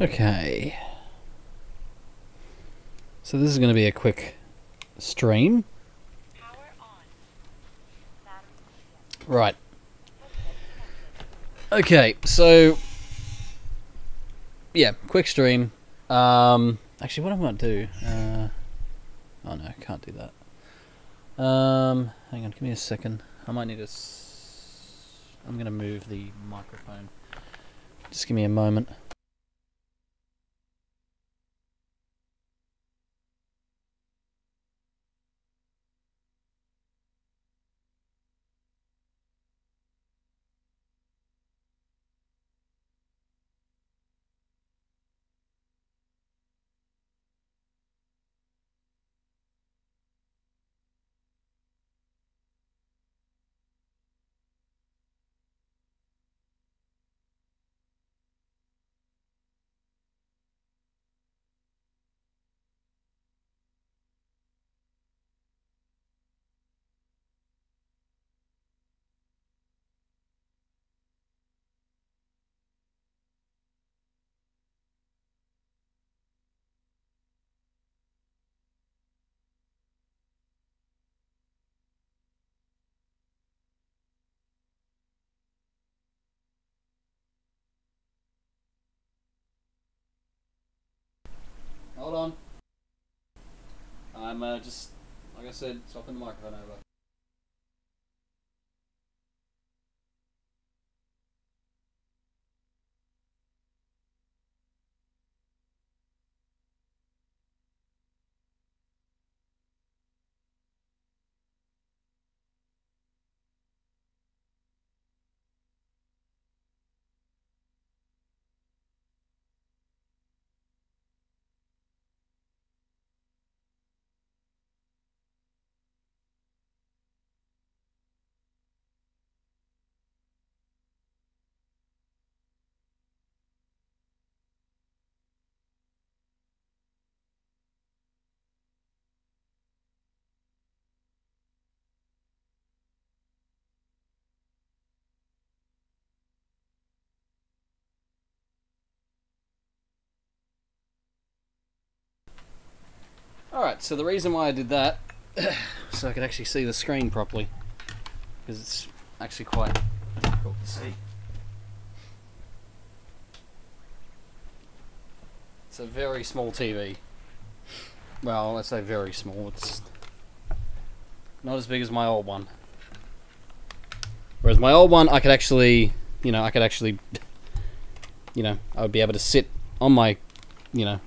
Okay. So this is going to be a quick stream. Right. Okay, so yeah, quick stream. Um, actually, what I'm going to do? Uh, oh no, I can't do that. Um, hang on, give me a second. I might need to. S- I'm going to move the microphone. Just give me a moment. I'm uh, just, like I said, swapping the microphone over. Alright, so the reason why I did that, so I could actually see the screen properly, because it's actually quite difficult to see. It's a very small TV. Well, let's say very small. It's not as big as my old one. Whereas my old one, I could actually, you know, I could actually, you know, I would be able to sit on my, you know,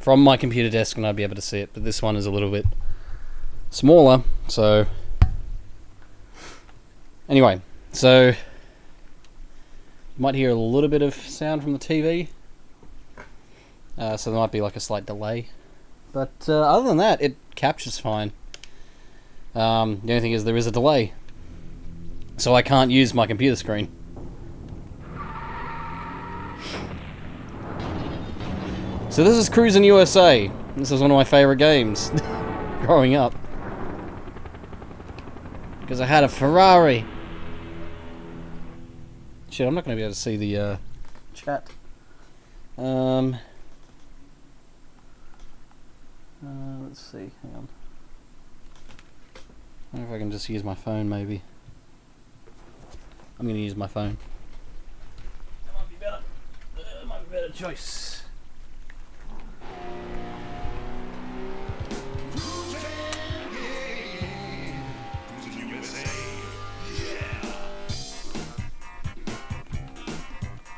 from my computer desk and I'd be able to see it. But this one is a little bit smaller, so anyway, so you might hear a little bit of sound from the TV. Uh, so there might be like a slight delay, but uh, other than that, it captures fine. Um, the only thing is there is a delay, so I can't use my computer screen. So this is Cruis'n USA. This is one of my favorite games growing up. Because I had a Ferrari. Shit, I'm not going to be able to see the uh, chat. Um, uh, let's see, hang on. I wonder if I can just use my phone, maybe. I'm going to use my phone. That might be better. That might be better choice.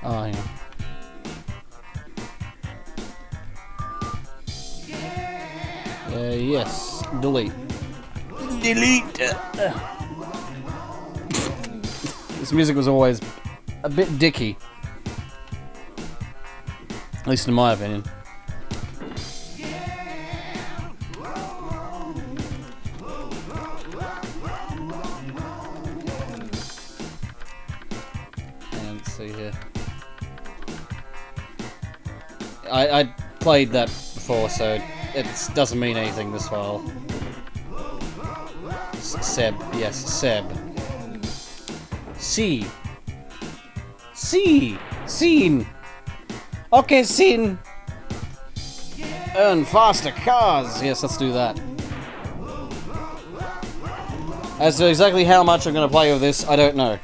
Oh, hang on. Uh, yes, delete. Delete. this music was always a bit dicky. At least in my opinion. I, played that before, so it doesn't mean anything, this file. Seb, yes, Seb. C. C. Scene. Okay, scene. Earn faster cars. Yes, let's do that. As to exactly how much I'm going to play with this, I don't know.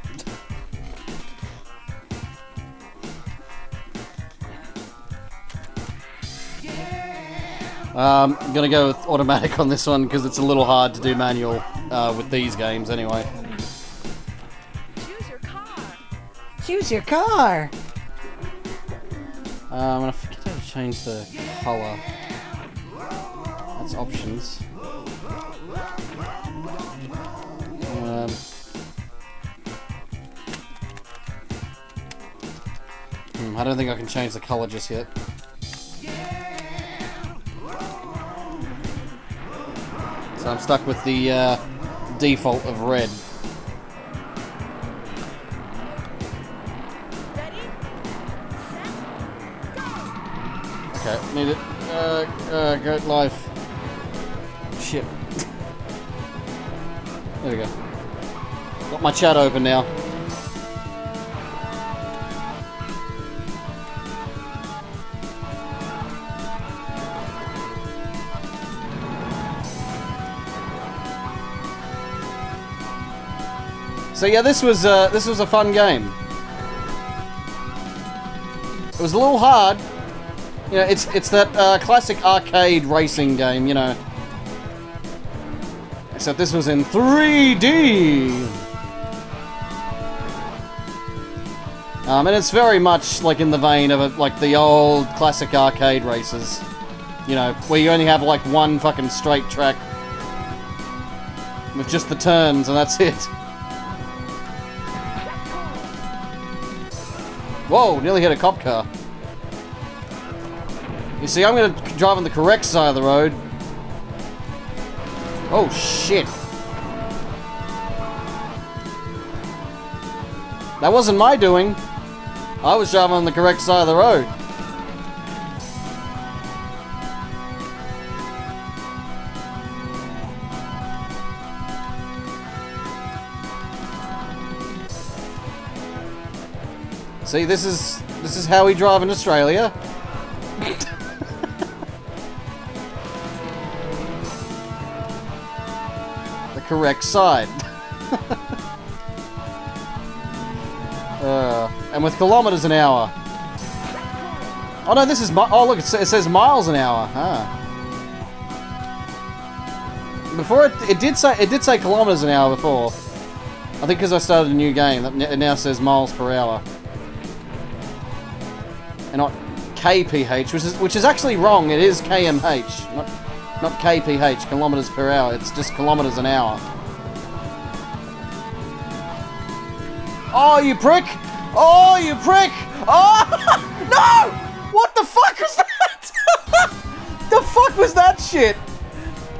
Um, I'm gonna go with automatic on this one because it's a little hard to do manual uh, with these games anyway. Choose your car. Choose your car. Um, and I forget how to change the color. That's options. Um, hmm, I don't think I can change the color just yet. So I'm stuck with the uh, default of red. Okay, need it. Uh, uh, go. Shit. there we go. Got my chat open now. So yeah, this was uh, this was a fun game. It was a little hard, you know, it's it's that uh, classic arcade racing game, you know. Except this was in 3D. Um, and it's very much like in the vein of it, like the old classic arcade races. You know, where you only have like one fucking straight track with just the turns and that's it. Whoa, nearly hit a cop car. You see, I'm going to drive on the correct side of the road. Oh, shit. That wasn't my doing. I was driving on the correct side of the road. See, this is this is how we drive in Australia. the correct side. uh, and with kilometers an hour. Oh no, this is my. oh look, it, sa- it says miles an hour. Ah. Before it, it did say it did say kilometers an hour before. I think because I started a new game, that it now says miles per hour, and not kph, which is which is actually wrong. It is kmh, not not kph, kilometers per hour. It's just kilometers an hour. Oh, you prick! Oh, you prick! Oh no! What the fuck was that? the fuck was that shit?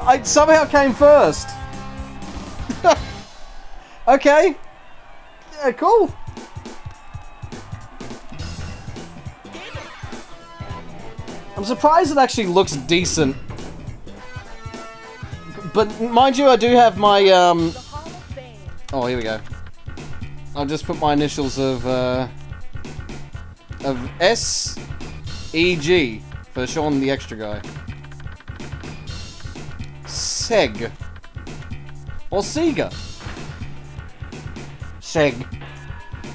I somehow came first. okay. Yeah, cool. I'm surprised it actually looks decent. But mind you, I do have my um. Oh, here we go. I'll just put my initials of uh, of S E G for Sean the extra guy. Seg or Sega. Seg.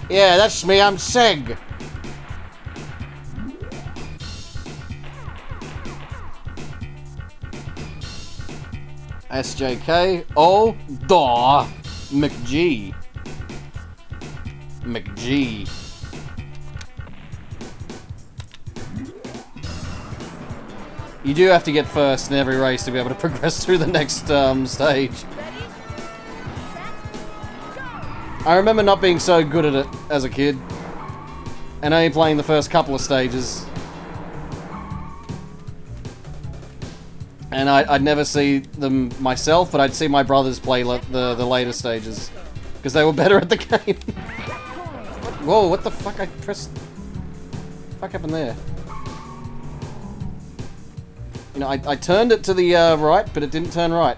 Yeah, that's me. I'm Seg. SJK. Oh, daw. McG. McG. You do have to get first in every race to be able to progress through the next um, stage. I remember not being so good at it as a kid, and only playing the first couple of stages. And I, I'd never see them myself, but I'd see my brothers play the the later stages because they were better at the game. Whoa! What the fuck? I pressed. Fuck happened there? You know, I, I turned it to the uh, right, but it didn't turn right.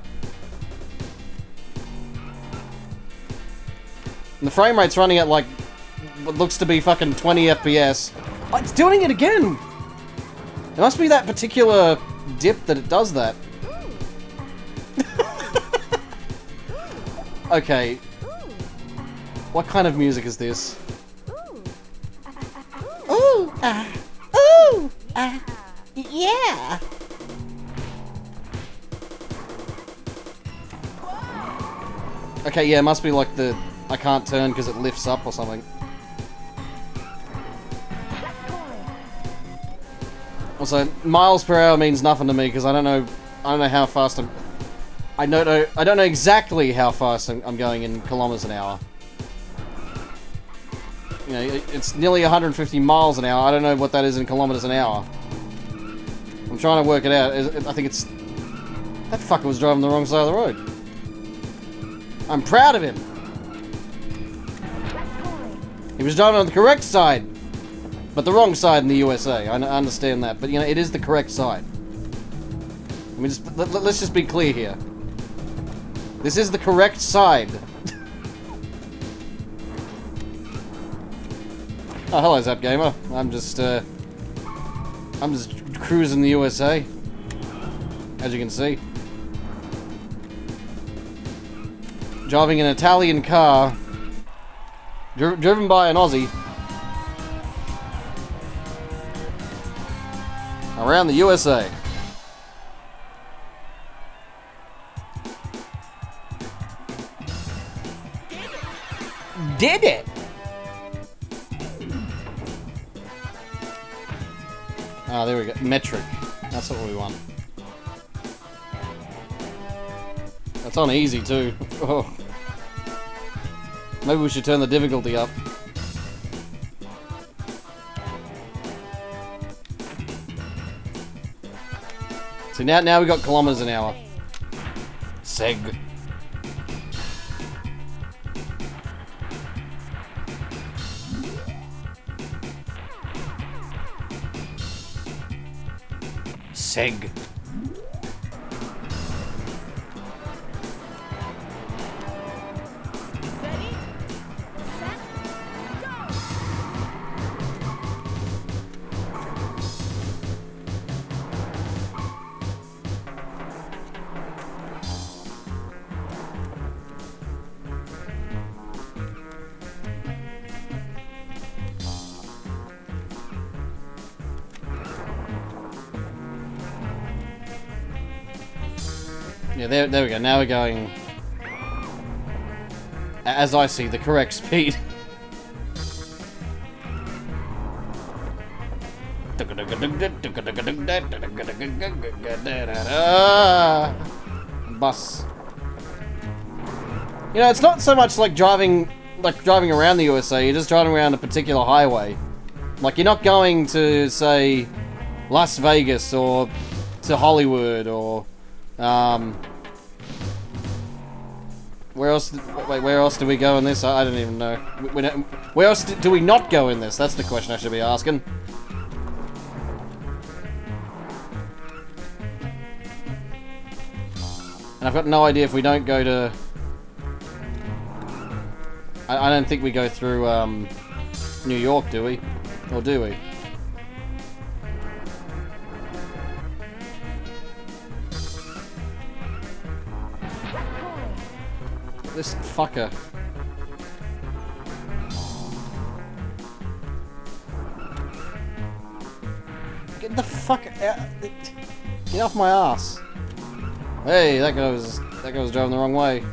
And the frame rate's running at like what looks to be fucking 20 FPS. Oh, it's doing it again! It must be that particular dip that it does that. okay. What kind of music is this? Ooh, ah, ooh, ah, yeah. Okay, yeah, it must be like the... I can't turn because it lifts up or something. Also, miles per hour means nothing to me because I don't know... I don't know how fast I'm... I don't know... I don't know exactly how fast I'm, I'm going in kilometers an hour. You know, it, it's nearly 150 miles an hour. I don't know what that is in kilometers an hour. I'm trying to work it out. I think it's... That fucker was driving the wrong side of the road. I'm proud of him. He was driving on the correct side, but the wrong side in the USA. I understand that, but you know it is the correct side. I mean, just let, us just be clear here. This is the correct side. oh, hello, Zap Gamer. I'm just, uh, I'm just cruising the USA, as you can see. driving an Italian car, dri driven by an Aussie, around the USA. Did it? Ah, there we go. Metric. That's what we want. That's on easy too. Oh. Maybe we should turn the difficulty up. So now, now we got kilometers an hour. Seg. Seg. There, we go. Now we're going, as I see, the correct speed. Bus. You know, it's not so much like driving, like driving around the USA. You're just driving around a particular highway. Like you're not going to say Las Vegas or to Hollywood or um, where else? Wait, where else do we go in this? I, I don't even know. We, we where else do, do we not go in this? That's the question I should be asking. And I've got no idea if we don't go to. I, I don't think we go through um, New York, do we? Or do we? This fucker. Get the fuck out. Get off my ass. Hey, that guy was that guy was driving the wrong way.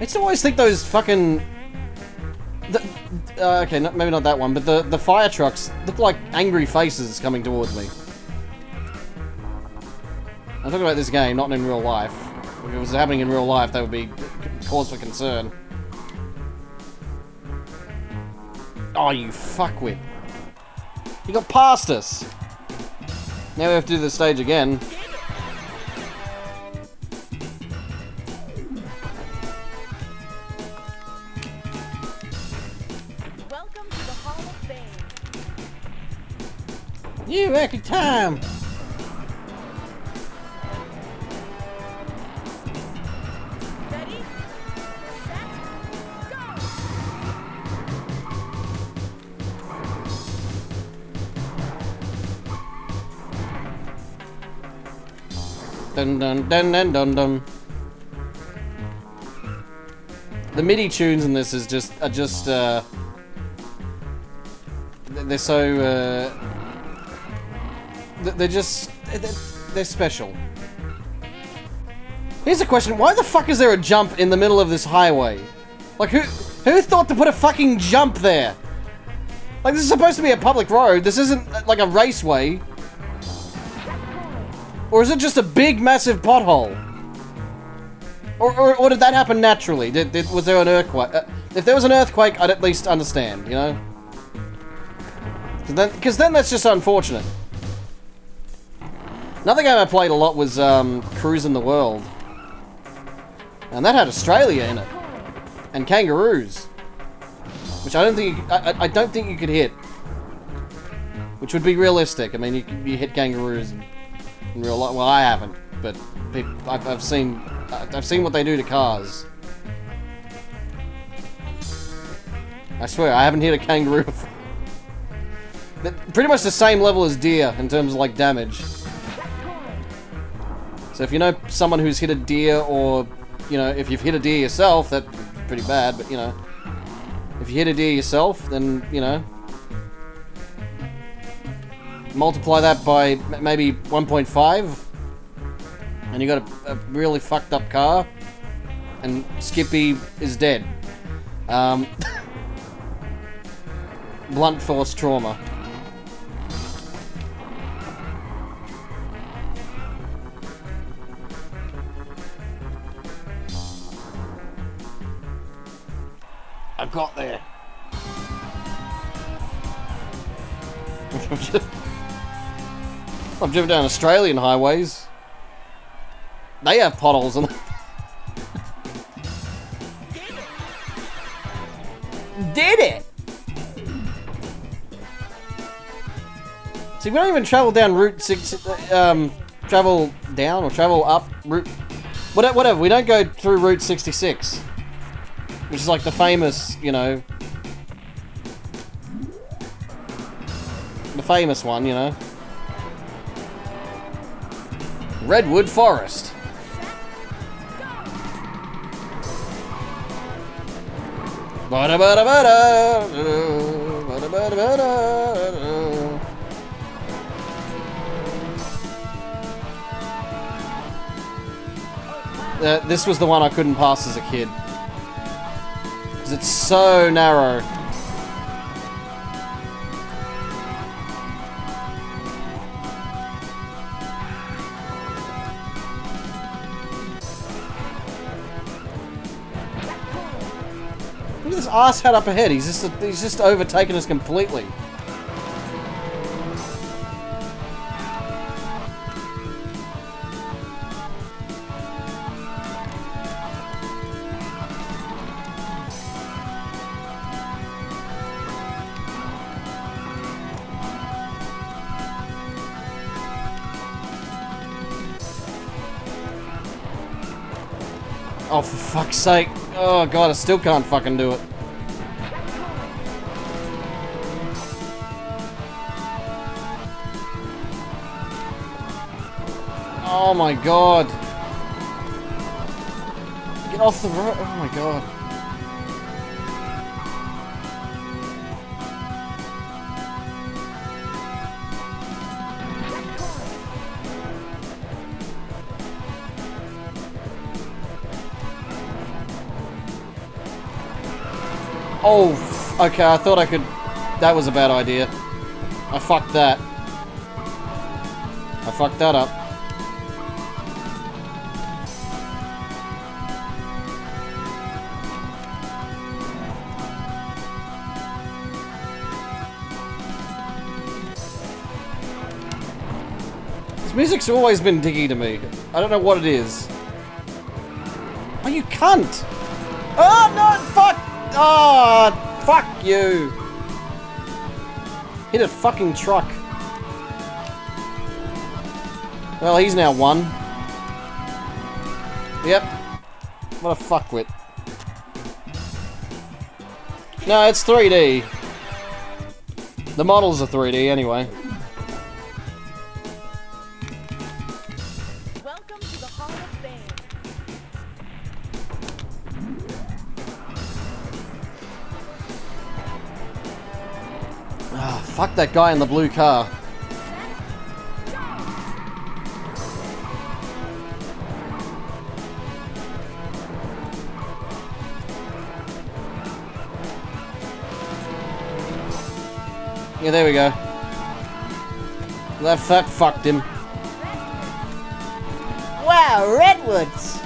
I to always think those fucking the, uh, okay, maybe not that one, but the the fire trucks look like angry faces coming towards me. I'm talking about this game, not in real life. If it was happening in real life, that would be cause for concern. Oh, you fuckwit. You got past us. Now we have to do the stage again. Welcome to the Hall of Fame. You record time. Dun dun dun dun dun dun. The MIDI tunes in this is just are just uh, they're so uh, they're just they're, special. Here's a question: Why the fuck is there a jump in the middle of this highway? Like who who thought to put a fucking jump there? Like this is supposed to be a public road. This isn't like a raceway. Or is it just a big, massive pothole? Or, or, or did that happen naturally? Did, did was there an earthquake? Uh, if there was an earthquake, I'd at least understand, you know? Because then, then that's just unfortunate. Another game I played a lot was um, Cruising the World. And that had Australia in it. And kangaroos. Which I don't think you, I- I don't think you could hit. Which would be realistic. I mean, you, you hit kangaroos in, real life. Well, I haven't, but I've, I've seen I've seen what they do to cars. I swear, I haven't hit a kangaroo before. Pretty much the same level as deer in terms of like damage. So if you know someone who's hit a deer, or you know, if you've hit a deer yourself, that's pretty bad. But you know, if you hit a deer yourself, then you know, multiply that by maybe 1.5, and you got a, a really fucked up car, and Skippy is dead. Um, blunt force trauma. I got there. I've driven down Australian highways. They have potholes in them. Did it? See, we don't even travel down Route 6, uh, um, travel down or travel up Route, whate- whatever, we don't go through Route 66. Which is like the famous, you know, the famous one, you know. Redwood Forest. Bada bada bada. Bada bada bada. Uh, this was the one I couldn't pass as a kid. Because it's so narrow. Look at this asshat up ahead. He's just he's just overtaken us completely. Oh, for fuck's sake. Oh, God, I still can't fucking do it. My god. Get off the road. Oh my god. Oh, okay, I thought I could... That was a bad idea. I fucked that. I fucked that up. Music's always been diggy to me. I don't know what it is. Oh, you cunt! Oh, no! Fuck! Oh, fuck you! Hit a fucking truck. Well, he's now one. Yep. What a fuckwit. No, it's 3D. The models are 3D anyway. That guy in the blue car. Yeah, there we go. That fuck fucked him. Wow, redwoods.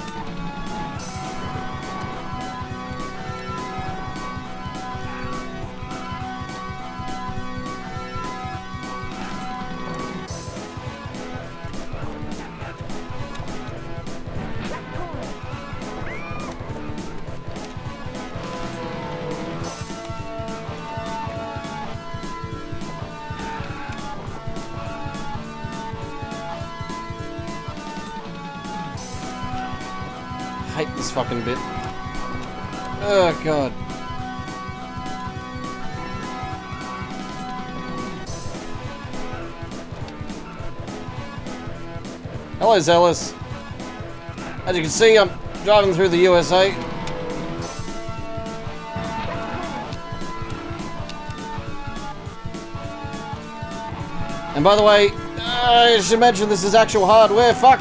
Hello, Zealous. As you can see, I'm driving through the USA. And by the way, I should mention this is actual hardware. Fuck.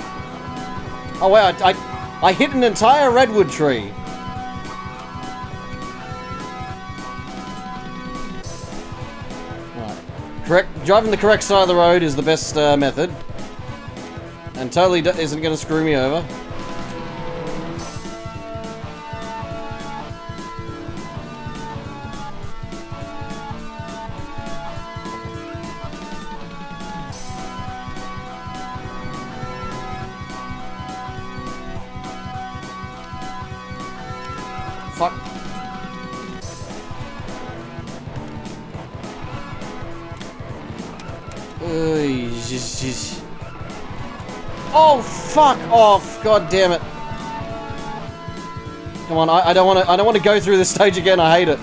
Oh wow, I, I, I hit an entire redwood tree. Right. Correct. Driving the correct side of the road is the best uh, method, and totally isn't going to screw me over. God damn it! Come on, I, I don't want to. I don't want to go through this stage again. I hate it.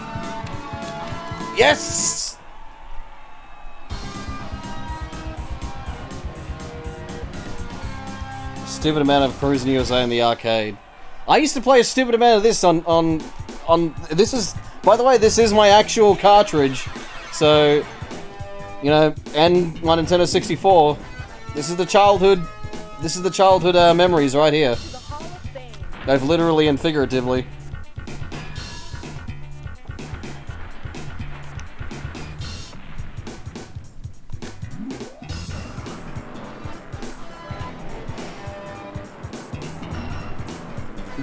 Yes. Stupid amount of Cruis'n USA in the arcade. I used to play a stupid amount of this on on on. This is, by the way, this is my actual cartridge. So, you know, and my Nintendo 64. This is the childhood. This is the childhood uh, memories right here, both literally and figuratively.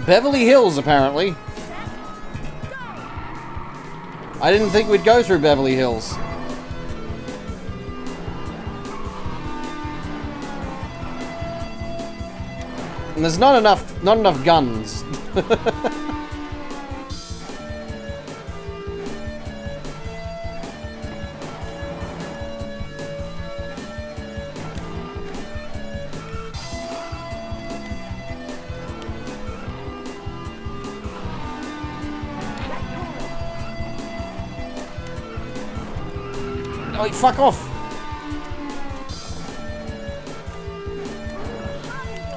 Beverly Hills, apparently. I didn't think we'd go through Beverly Hills. And there's not enough, not enough guns. Oh, you fuck off!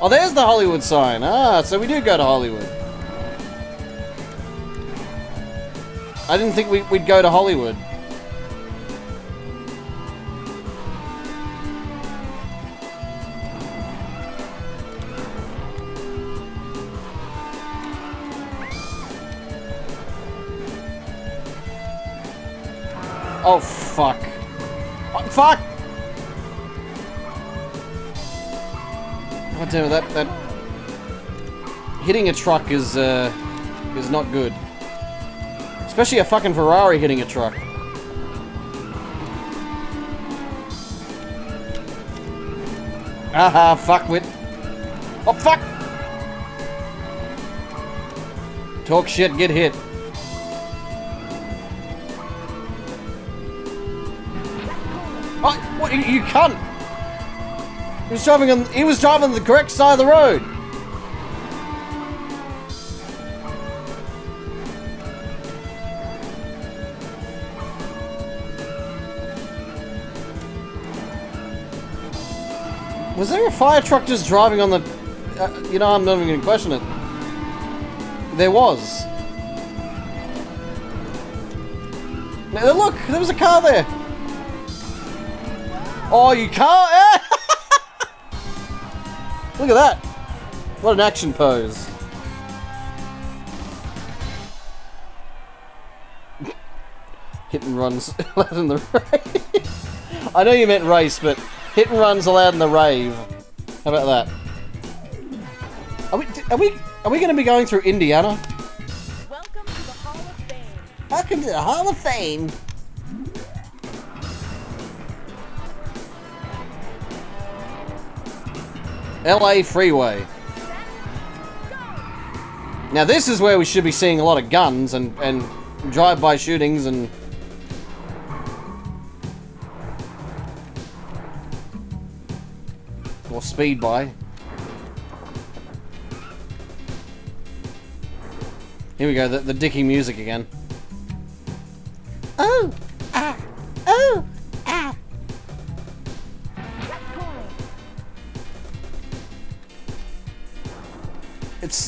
Oh, there's the Hollywood sign. Ah, so we do go to Hollywood. I didn't think we, we'd go to Hollywood. Damn it, that, that... Hitting a truck is, uh, is not good. Especially a fucking Ferrari hitting a truck. Aha, fuckwit. Oh, fuck! Talk shit, get hit. Oh, what, you, you cunt! He was driving on, he was driving on the correct side of the road. Was there a fire truck just driving on the... Uh, you know, I'm not even going to question it. There was. Now, look, there was a car there. Oh, you can't. Look at that. What an action pose. Hit and runs allowed in the rave. I know you meant race, but hit and runs allowed in the rave. How about that? Are we? Are we? Are we going to be going through Indiana? Welcome to the Hall of Fame. Welcome to the Hall of Fame. LA Freeway. Now this is where we should be seeing a lot of guns and, and drive-by shootings and... Or speed by. Here we go, the, the dicky music again. Oh, ah, oh,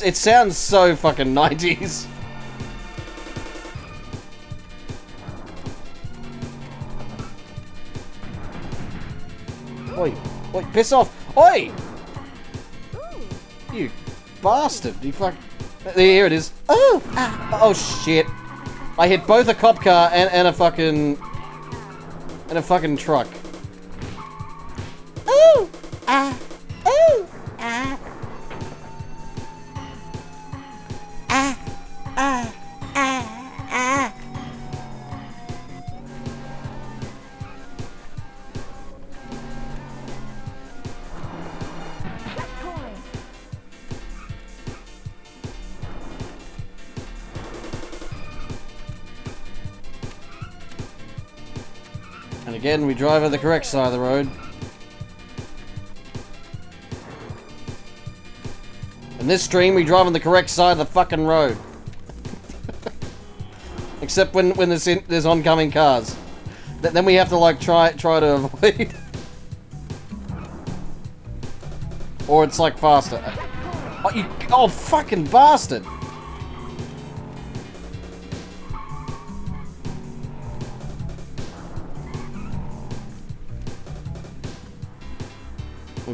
It sounds so fucking 90s. Oi, oi, piss off! Oi! You bastard! You fuck. Here it is. Oh! Ah, oh shit! I hit both a cop car and, and a fucking and a fucking truck. Drive on the correct side of the road. In this stream, we drive on the correct side of the fucking road. Except when when there's in, there's oncoming cars. Th- then we have to like try try to avoid. or it's like faster. Oh, you oh fucking bastard!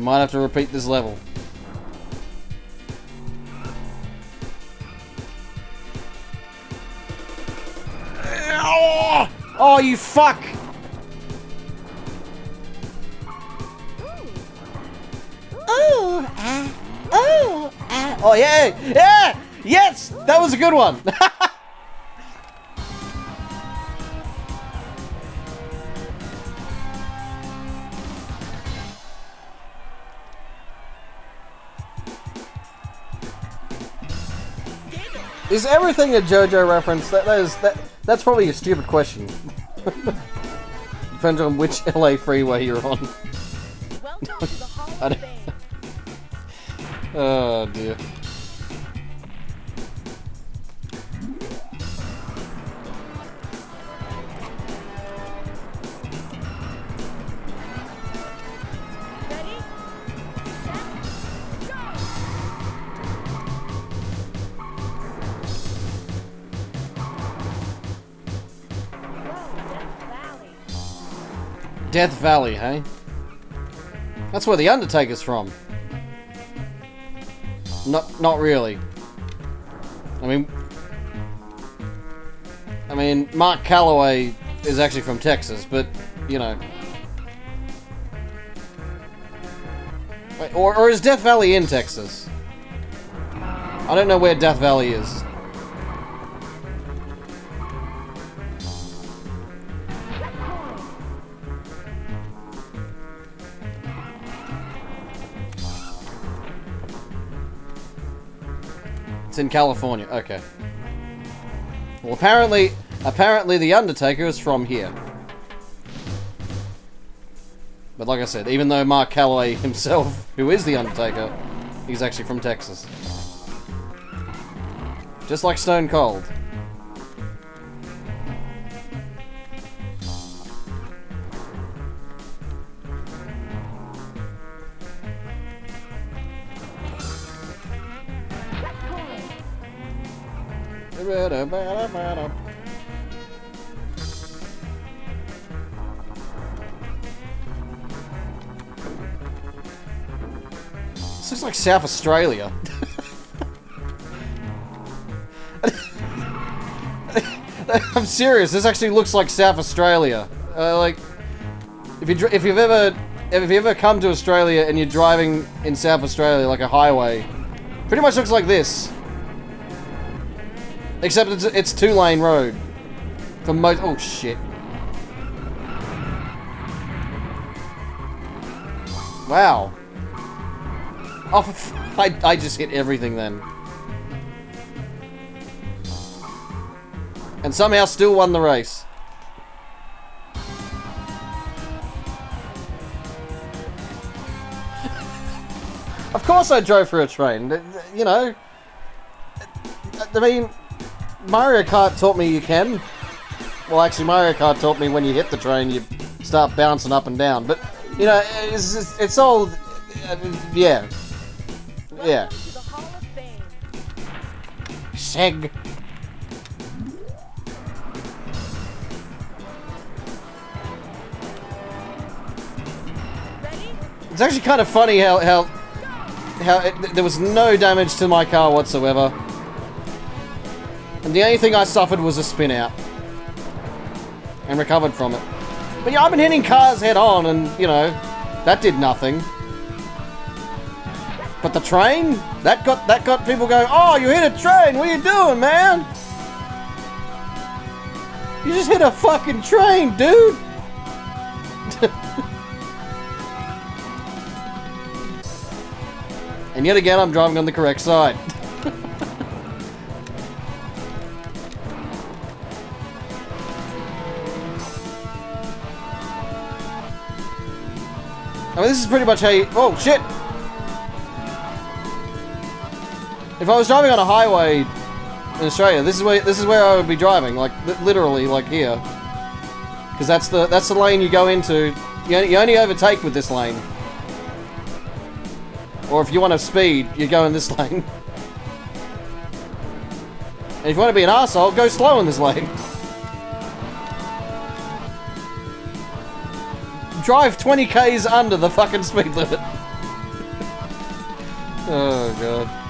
Might have to repeat this level. Oh, oh you fuck! Oh, ah, oh, ah. Oh yeah, yeah, yes, that was a good one. Is everything a JoJo reference? That, that is that. That's probably a stupid question. Depends on which LA freeway you're on. Welcome to Death Valley, hey? That's where the Undertaker's from. Not, not really. I mean, I mean, Mark Calaway is actually from Texas, but you know, Wait, or or is Death Valley in Texas? I don't know where Death Valley is. It's in California. Okay. Well, apparently, apparently the Undertaker is from here. But like I said, even though Mark Calaway himself, who is the Undertaker, he's actually from Texas. Just like Stone Cold. South Australia. I'm serious. This actually looks like South Australia. Uh, like, if you if you've ever if you ever come to Australia and you're driving in South Australia like a highway, pretty much looks like this. Except it's it's two lane road. For most oh shit. Wow. Oh, I, I just hit everything then. And somehow still won the race. of course I drove through a train. You know. I mean, Mario Kart taught me you can. Well, actually, Mario Kart taught me when you hit the train, you start bouncing up and down. But, you know, it's, it's, all... I yeah. Yeah. To the Hall of Fame. Seg. It's actually kind of funny how how how it, there was no damage to my car whatsoever, and the only thing I suffered was a spin out, and recovered from it. But yeah, I've been hitting cars head on, and you know, that did nothing. But the train, that got that got people going. Oh, you hit a train! What are you doing, man? You just hit a fucking train, dude. And yet again, I'm driving on the correct side. I mean, this is pretty much how you... Oh, shit! If I was driving on a highway in Australia, this is where this is where I would be driving, like li- literally, like here, because that's the that's the lane you go into. You only, you only overtake with this lane. Or if you want to speed, you go in this lane. And if you want to be an asshole, go slow in this lane. Drive 20 k's under the fucking speed limit. oh god.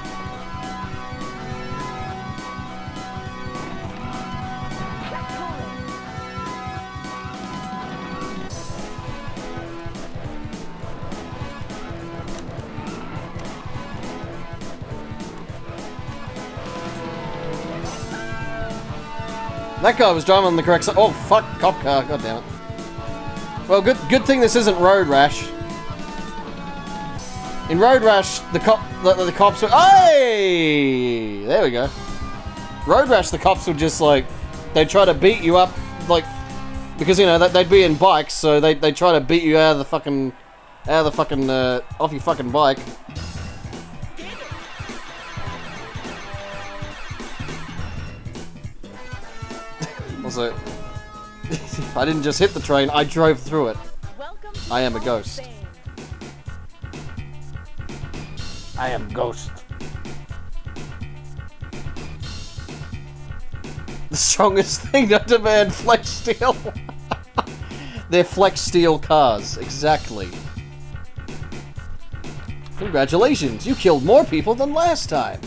That guy was driving on the correct side. Oh fuck, cop car. God damn it. Well, good good thing this isn't Road Rash. In Road Rash, the cop the, the cops were. Hey, there we go. Road Rash, the cops would just like they try to beat you up, like because you know that they'd be in bikes, so they they try to beat you out of the fucking out of the fucking uh, off your fucking bike. Also, I didn't just hit the train; I drove through it. I am a ghost. I am Ghost. The strongest thing to demand flex steel. They're flex steel cars, exactly. Congratulations, you killed more people than last time.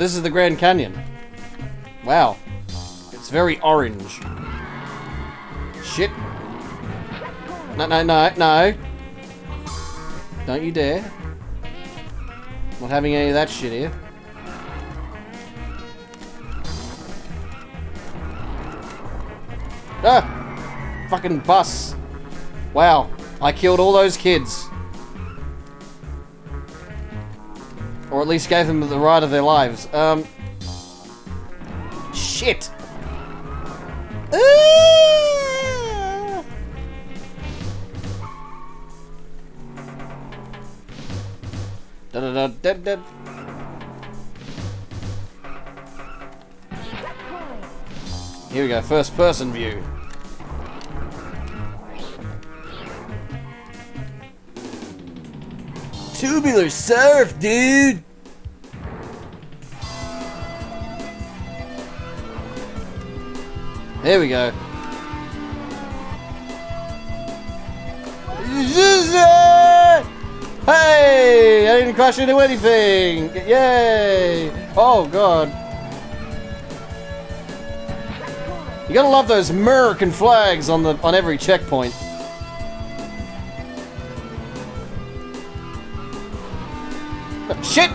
This is the Grand Canyon. Wow. It's very orange. Shit. No, no, no, no. Don't you dare. Not having any of that shit here. Ah! Fucking bus. Wow. I killed all those kids. Or at least gave them the ride of their lives. Um, shit! Ah! Da da da da da. Here we go, first person view. Tubular surf, dude! There we go. Hey! I didn't crash into anything! Yay! Oh god. You gotta love those American flags on the on every checkpoint. Shit!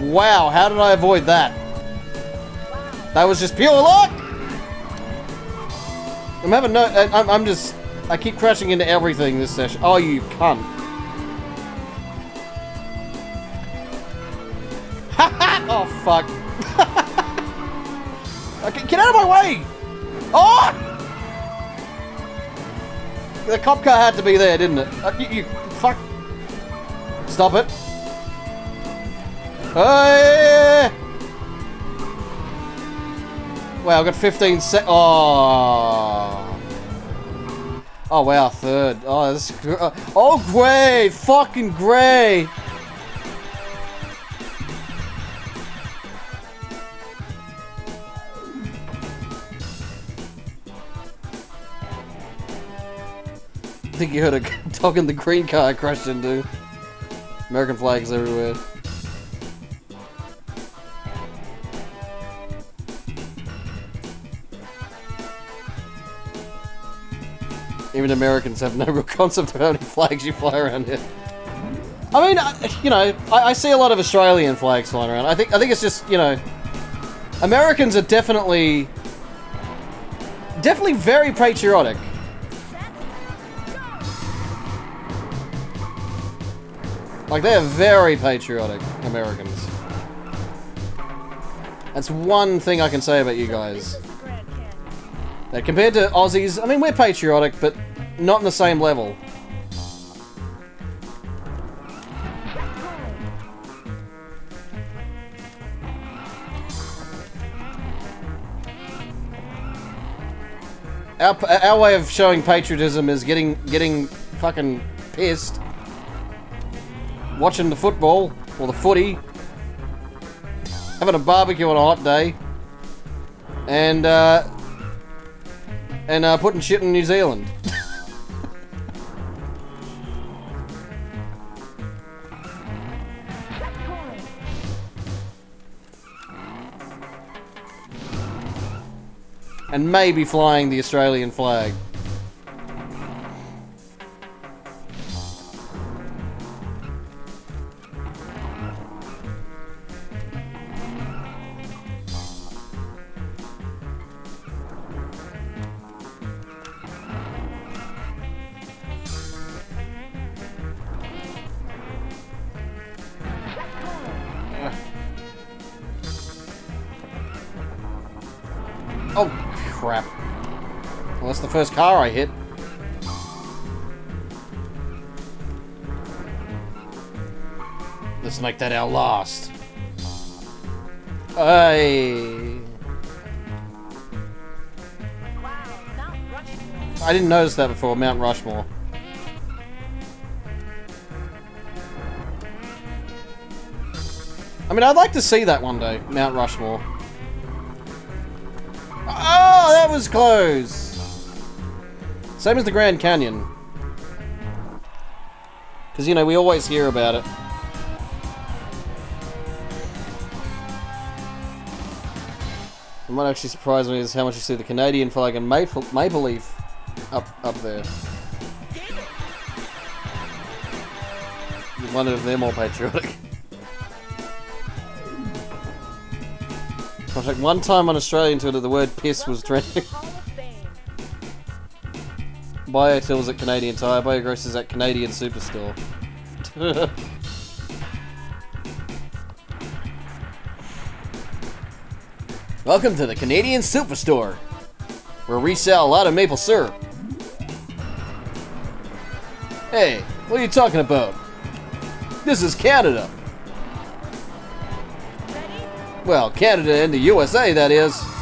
Wow, how did I avoid that? That was just pure luck! I'm having no... I- I'm, I'm just... I keep crashing into everything this session. Oh, you cunt. oh, fuck. Get out of my way! Oh! The cop car had to be there, didn't it? Uh, you, you... Fuck. Stop it. Hey! Wow, I've got 15 sec- Oh. Oh, wow, third. Oh, this is Oh, great! Fucking great! I think you heard a dog in the green car crashed into. American flags everywhere. Even Americans have no real concept of how many flags you fly around here. I mean, you know, I, I see a lot of Australian flags flying around. I think I think it's just you know, Americans are definitely, definitely very patriotic. Like they are very patriotic Americans. That's one thing I can say about you guys. That compared to Aussies, I mean, we're patriotic, but not in the same level. Our, our way of showing patriotism is getting getting fucking pissed, watching the football or the footy, having a barbecue on a hot day, and uh, and uh, putting shit in New Zealand. and maybe flying the Australian flag. Crap. Well, that's the first car I hit. Let's make that our last. Hey. I didn't notice that before, Mount Rushmore. I mean, I'd like to see that one day, Mount Rushmore. Oh, that was close! Same as the Grand Canyon. Because, you know, we always hear about it. What might actually surprise me is how much you see the Canadian flag and maple, maple leaf up up there. You wonder if they're more patriotic. Like one time on Australian Twitter, the word piss was trending. Of Fame. At Canadian Tire, Biogross is at Canadian Superstore. Welcome to the Canadian Superstore, where we sell a lot of maple syrup. Hey, What are you talking about? This is Canada. Well, Canada and the USA, that is.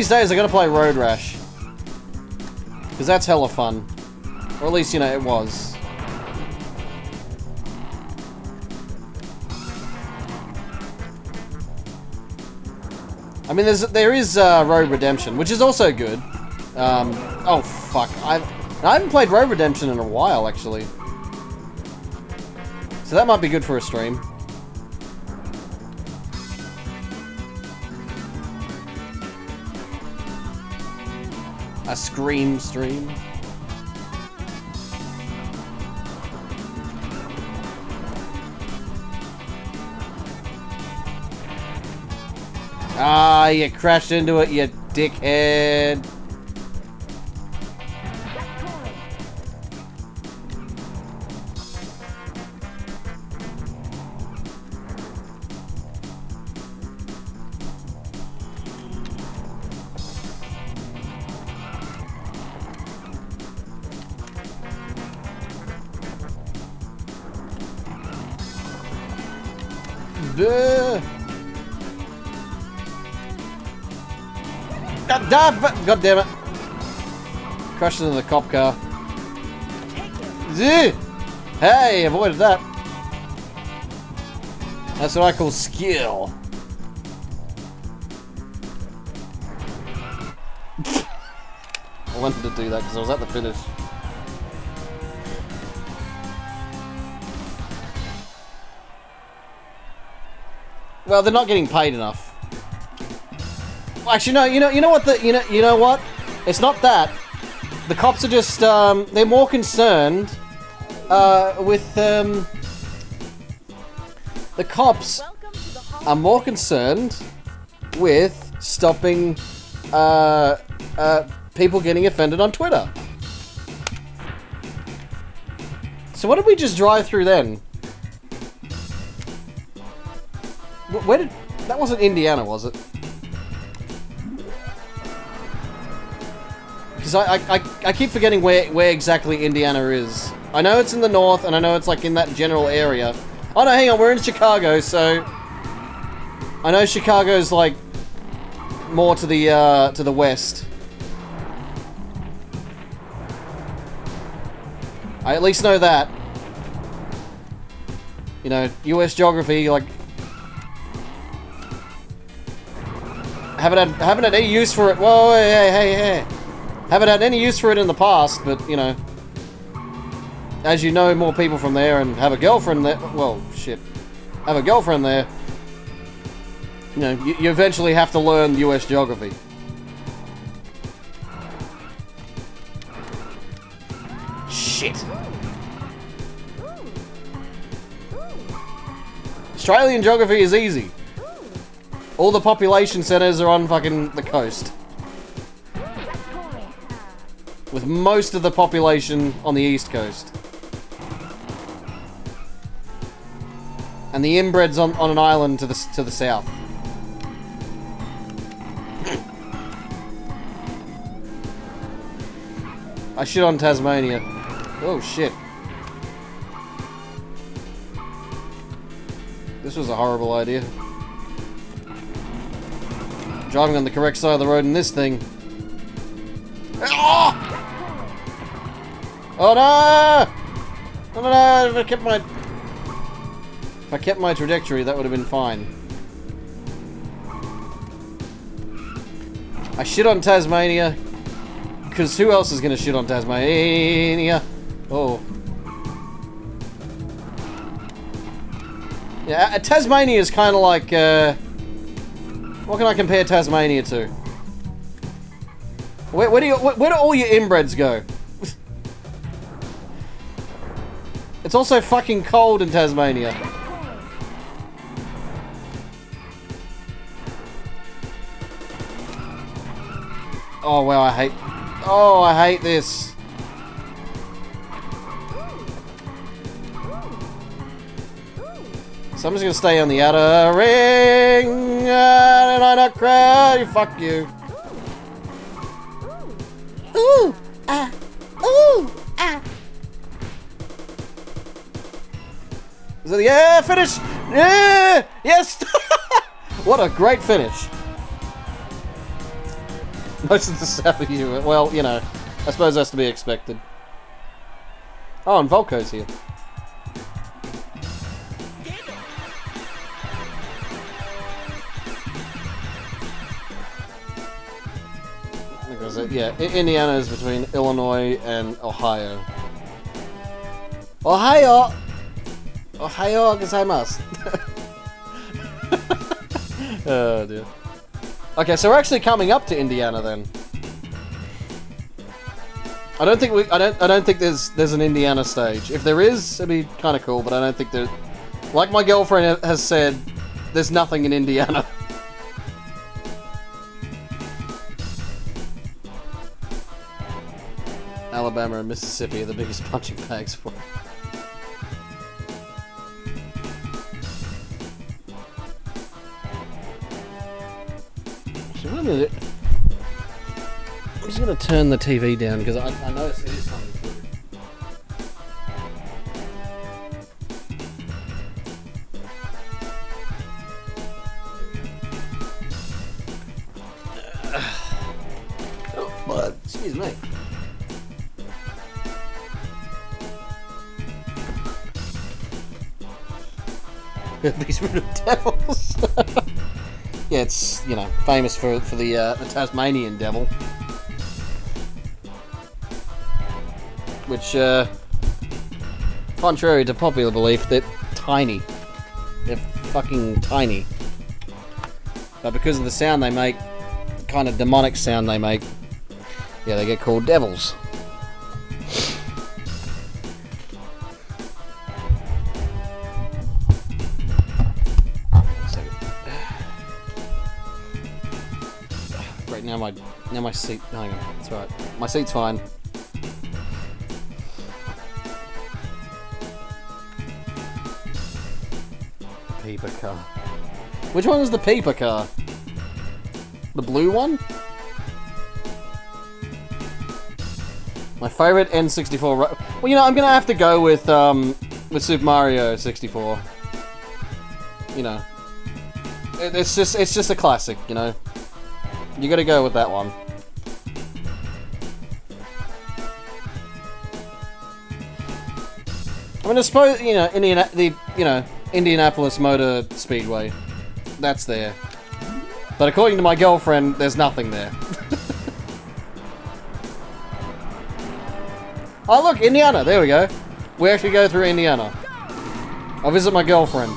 These days, I gotta play Road Rash. Because that's hella fun. Or at least, you know, it was. I mean, there's there is uh, Road Redemption, which is also good. Um, oh fuck, I've I haven't played Road Redemption in a while actually, so that might be good for a stream. A scream stream. Ah, you crashed into it, you dickhead. God damn it. Crashed into the cop car. Zee! Hey, avoided that. That's what I call skill. I wanted to do that because I was at the finish. Well, they're not getting paid enough. Actually, no. You know, you know what? The you know, you know what? It's not that. The cops are just um, they're more concerned uh, with um, the cops are more concerned with stopping uh, uh, people getting offended on Twitter. So what did we just drive through then? Wh- Where did that wasn't Indiana, was it? Because I, I, I, keep forgetting where, where exactly Indiana is. I know it's in the north, and I know it's like in that general area. Oh no, hang on, we're in Chicago, so I know Chicago's like more to the uh, to the west. I at least know that. You know, U.S. geography, like haven't had haven't had any use for it. Whoa, hey, hey, hey. Haven't had any use for it in the past, but you know, as you know more people from there and have a girlfriend there. Well, shit, have a girlfriend there. You know, you, you eventually have to learn U.S. geography. Shit. Australian geography is easy. All the population centers are on fucking the coast. With most of the population on the east coast. And the inbreds on, on an island to the, to the south. I shit on Tasmania. Oh shit. This was a horrible idea. Driving on the correct side of the road in this thing. Oh! Oh no! No, no! If I kept my, if I kept my trajectory, that would have been fine. I shit on Tasmania, because who else is gonna shit on Tasmania? Oh. Yeah, uh, Tasmania is kind of like. Uh, what can I compare Tasmania to? Where, where do you, where, where do all your inbreds go? It's also fucking cold in Tasmania. Oh wow, I hate. Oh, I hate this. So I'm just gonna stay on the outer ring, and I not cry. Fuck you. Ooh, ah, ooh, ah. Is it, yeah, finish. Yeah, yes. what a great finish. Most of the South of you. Well, you know, I suppose that's to be expected. Oh, and Volko's here. Because, uh, yeah, Indiana is between Illinois and Ohio. Ohio! Ohio gozaimasu. oh dear. Okay, so we're actually coming up to Indiana then. I don't think we. I don't. I don't think there's there's an Indiana stage. If there is, it'd be kind of cool. But I don't think there. Like my girlfriend has said, there's nothing in Indiana. Alabama and Mississippi are the biggest punching bags for. So what I'm just gonna turn the TV down because I, I notice it is through. Oh, excuse me. These rid of devils. You know famous for for the uh, the Tasmanian devil, which, uh, contrary to popular belief, they're tiny. They're fucking tiny. But because of the sound they make, the kind of demonic sound they make, yeah, they get called devils. My seat hang on, that's right. My seat's fine. Peeper car. Which one is the peeper car? The blue one? My favorite N64. ro- Well, you know, I'm gonna have to go with um with Super Mario 64. You know, it, it's just it's just a classic. You know, you got to go with that one. Mean, I suppose you know Indiana the you know Indianapolis Motor Speedway. That's there. But according to my girlfriend, there's nothing there. oh look, Indiana. There we go. We actually go through Indiana. I'll visit my girlfriend.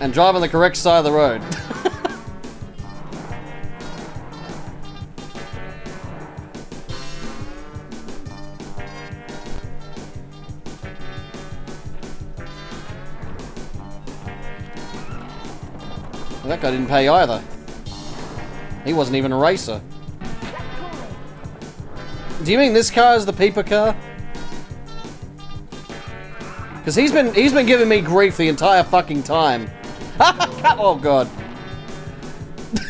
And drive on the correct side of the road. Guy didn't pay either. He wasn't even a racer. Do you mean this car is the peeper car? Because he's been he's been giving me grief the entire fucking time. oh god.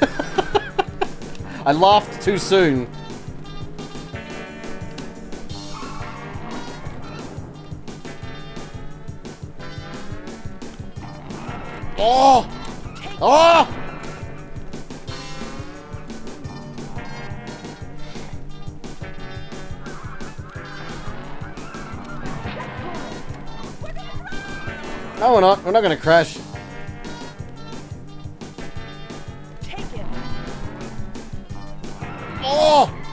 I laughed too soon. Oh! Oh! No, we're not. We're not gonna crash. Take it. Oh!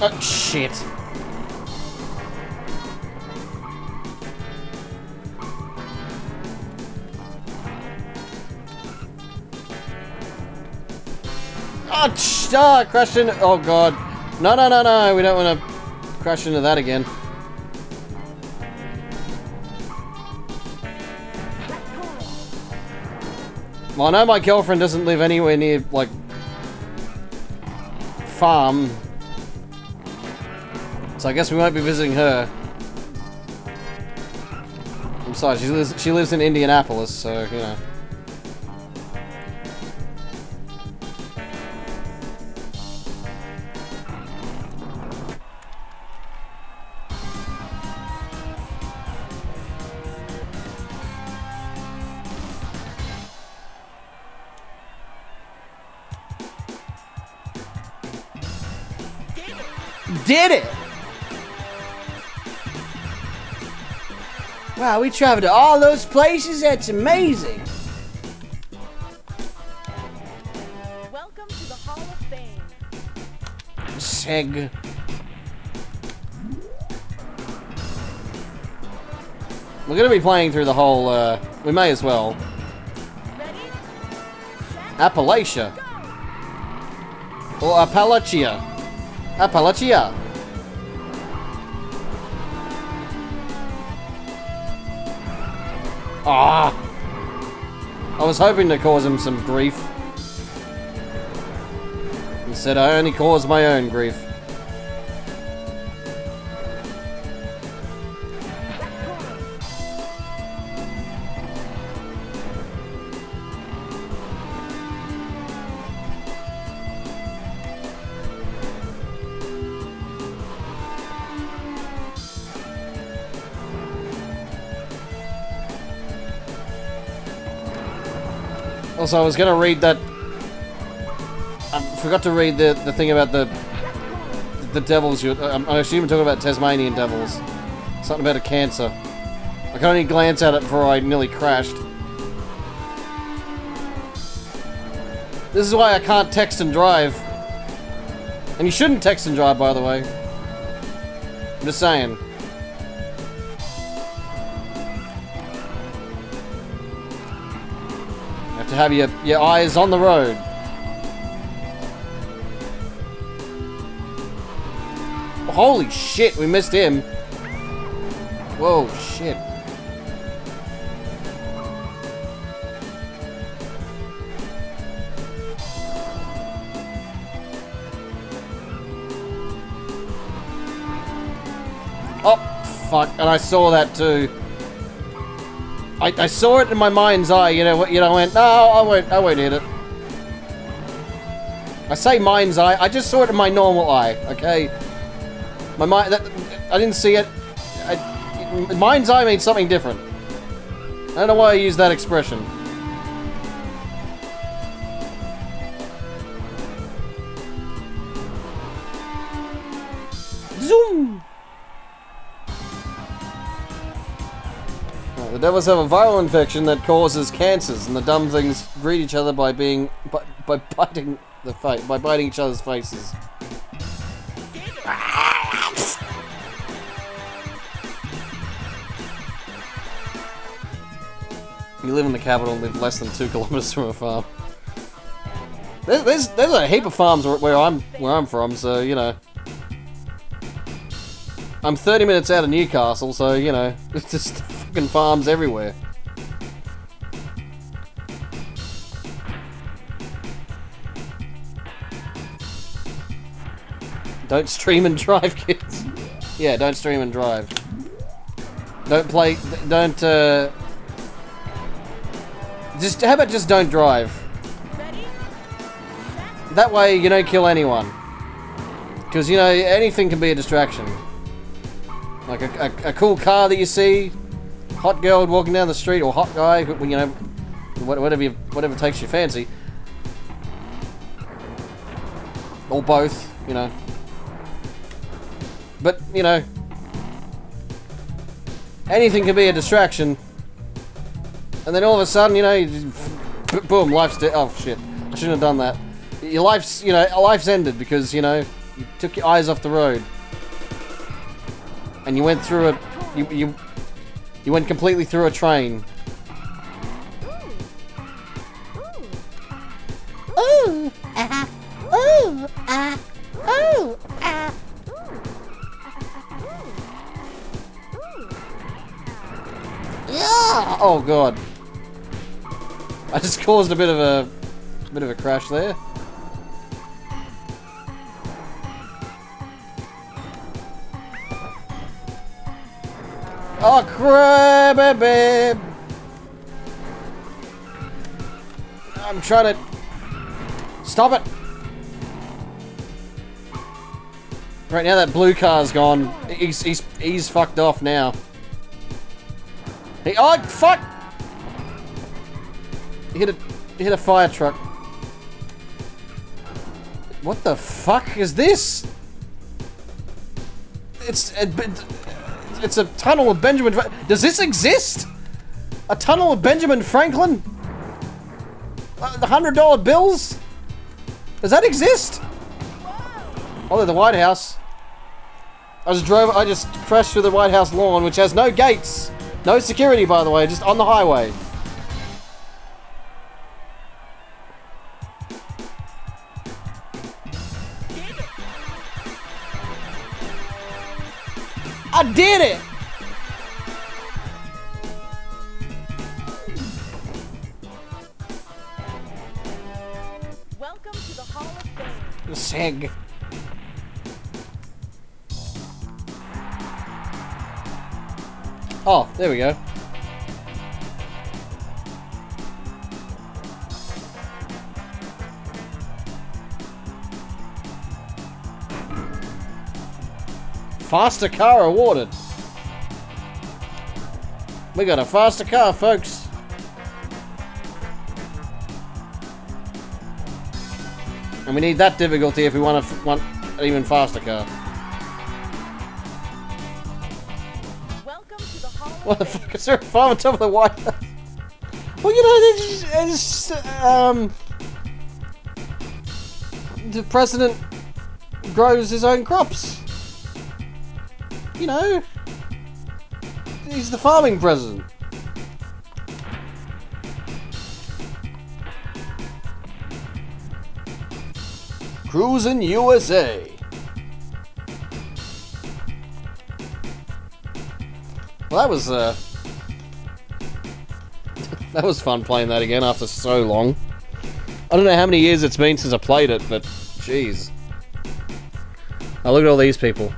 Oh, shit. Oh, sh- ah, crashed. Oh, God. No, no, no, no. We don't want to crash into that again. Well, I know my girlfriend doesn't live anywhere near, like, farm. So I guess we won't be visiting her. I'm sorry, she lives, she lives in Indianapolis, so, you know. Did it! Wow, we traveled to all those places. That's amazing. Welcome to the Hall of Fame. Seg. We're gonna be playing through the whole. Uh, we may as well. Ready? Set, Appalachia go! or Appalachia. Appalachia. Ah. I was hoping to cause him some grief. Instead, I only caused my own grief. Also, I was gonna read that. I forgot to read the the thing about the the devils. You, uh, I'm, I talking about Tasmanian devils. Something about a cancer. I could only glance at it before I nearly crashed. This is why I can't text and drive. And you shouldn't text and drive, by the way. I'm just saying. To have your, your eyes on the road. Holy shit, we missed him. Whoa, shit. Oh, fuck. And I saw that too. I, I saw it in my mind's eye, you know, what you know, I went, no, I won't, I won't hit it. I say mind's eye, I just saw it in my normal eye, okay? My mind, that, I didn't see it. I, mind's eye means something different. I don't know why I use that expression. Uh, The devils have a viral infection that causes cancers, and the dumb things greet each other by being by, by biting the face by biting each other's faces. You live in the capital and live less than two kilometers from a farm. There's, there's there's a heap of farms where- I'm where I'm from, so you know. I'm 30 minutes out of Newcastle, so you know, it's just fucking farms everywhere. Don't stream and drive, kids. Yeah, don't stream and drive. Don't play. Don't. uh... Just how about just don't drive. That way you don't kill anyone. Because, you know, anything can be a distraction. Like a, a, a cool car that you see, hot girl walking down the street, or hot guy, you know, whatever, you, whatever takes your fancy. Or both, you know. But, you know, anything can be a distraction. And then all of a sudden, you know, boom, life's. Oh, shit. I shouldn't have done that. Your life's, you know, life's ended because, you know, you took your eyes off the road. And you went through a you you you went completely through a train. Ooh, ah, ooh, ah, ooh, ah. Yeah. Oh god. I just caused a bit of a bit of a crash there. Oh crap, babe. I'm trying to stop it. Right now that blue car's gone. He's he's he's fucked off now. He, oh fuck! He hit a hit a fire truck. What the fuck is this? It's it, it- it's a tunnel of Benjamin. Fra- Does this exist? A tunnel of Benjamin Franklin? Uh, the hundred dollar bills? Does that exist? Oh, the White House. I just drove. I just crashed through the White House lawn, which has no gates, no security, by the way, just on the highway. I did it! Welcome to the Hall of Fame. Sig. Oh, there we go. Faster car awarded. We got a faster car, folks. And we need that difficulty if we want to want an even faster car. Welcome to the Hall What the fuck is there a farm on top of the White House? Well, you know, just, it's, um, the president grows his own crops. You know, he's the farming president. Cruis'n USA. Well, that was uh, that was fun playing that again after so long. I don't know how many years it's been since I played it, but jeez. Now look at all these people.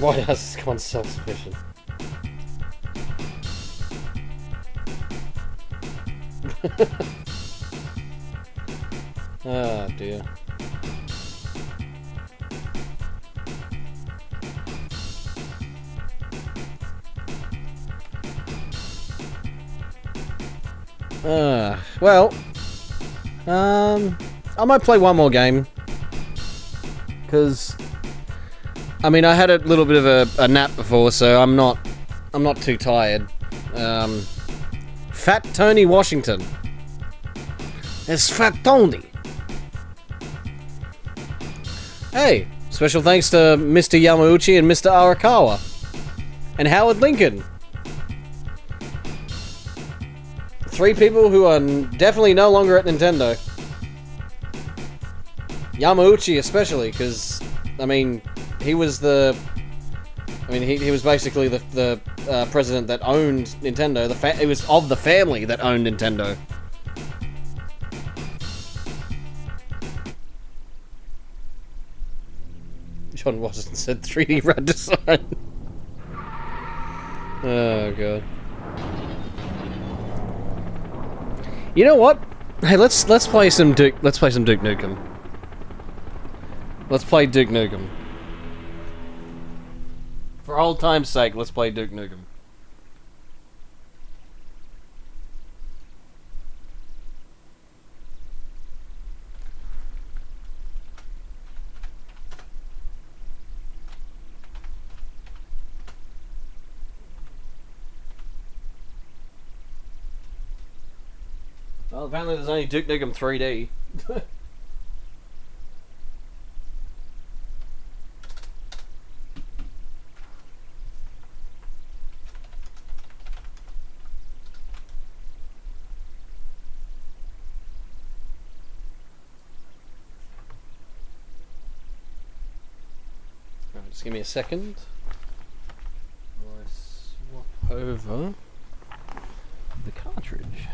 White House has gone self-sufficient. oh dear. Uh, well, um, I might play one more game because I mean, I had a little bit of a, a nap before, so I'm not, I'm not too tired. Um, Fat Tony Washington. It's Fat Tony. Hey, special thanks to Mr. Yamauchi and Mr. Arakawa. And Howard Lincoln. Three people who are definitely no longer at Nintendo. Yamauchi especially, because, I mean, he was the. I mean, he, he was basically the the uh, president that owned Nintendo. The fa- it was of the family that owned Nintendo. John Watson said 3D red design. oh god. You know what? Hey, let's let's play some Duke. Let's play some Duke Nukem. Let's play Duke Nukem. For all time's sake, let's play Duke Nukem. Well, apparently there's only Duke Nukem 3D. just give me a second. I swap over the cartridge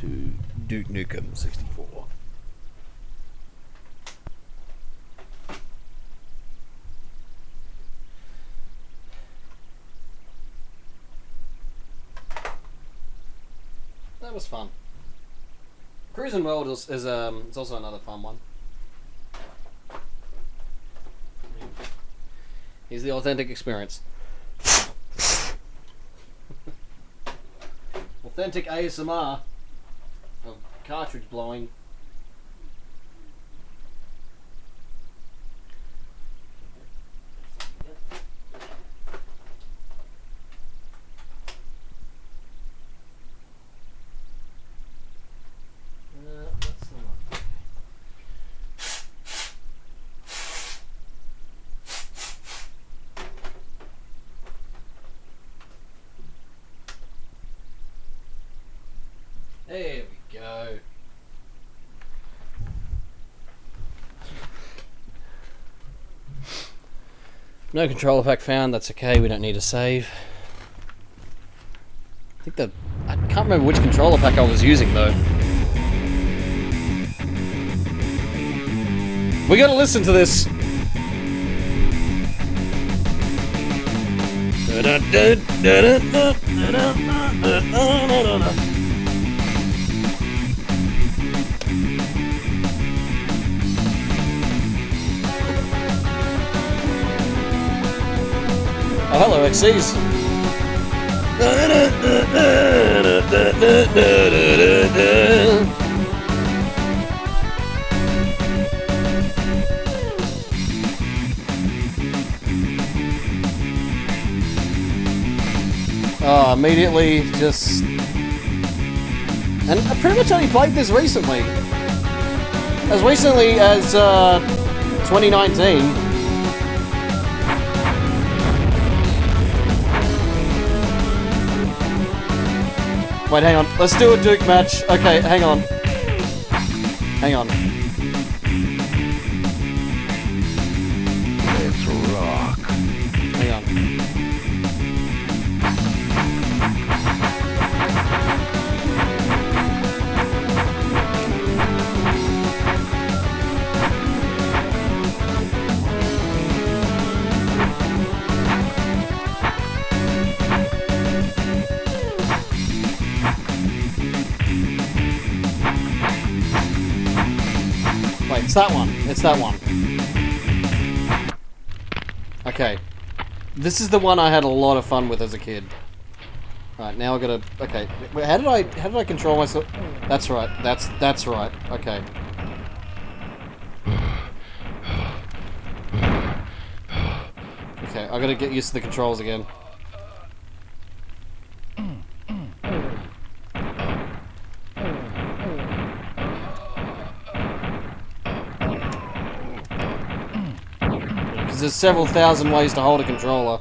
to Duke Nukem 64. That was fun. Cruis'n World is, is um is also another fun one. Here's the authentic experience. authentic ASMR of cartridge blowing. Uh, that's the one. There we go. No controller pack found, that's okay, we don't need to save. I think that. I can't remember which controller pack I was using though. We gotta listen to this! Oh, hello, XCs. Oh, immediately just. And pretty much only played this recently. As recently as uh, 2019. Wait, hang on. Let's do a Duke match. Okay, hang on. Hang on. It's that one. Okay. This is the one I had a lot of fun with as a kid. Right, now I gotta okay. How did I how did I control myself? That's right. That's that's right. Okay. Okay, I gotta get used to the controls again. There's several thousand ways to hold a controller.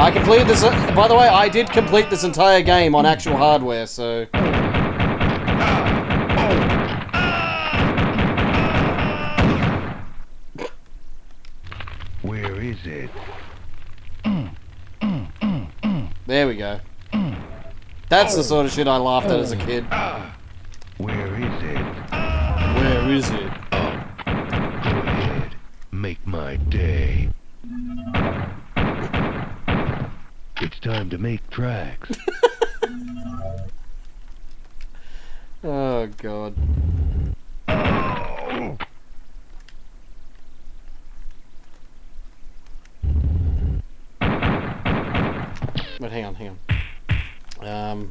I completed this. Uh, by the way, I did complete this entire game on actual hardware, so. Where is it? There we go. That's the sort of shit I laughed at as a kid. Where is it? Where is it? Go ahead. Make my day. It's time to make tracks. Oh god. But hang on, hang on. Um.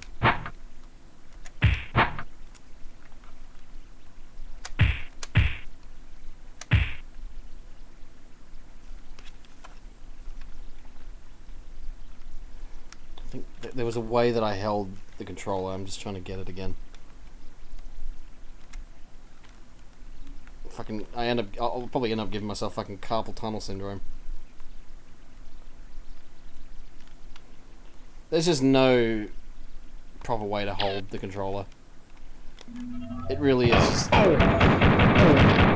I think th- there was a way that I held the controller. I'm just trying to get it again. Fucking, I end up. I'll probably end up giving myself fucking carpal tunnel syndrome. There's just no proper way to hold the controller. It really is just. Oh, oh, oh.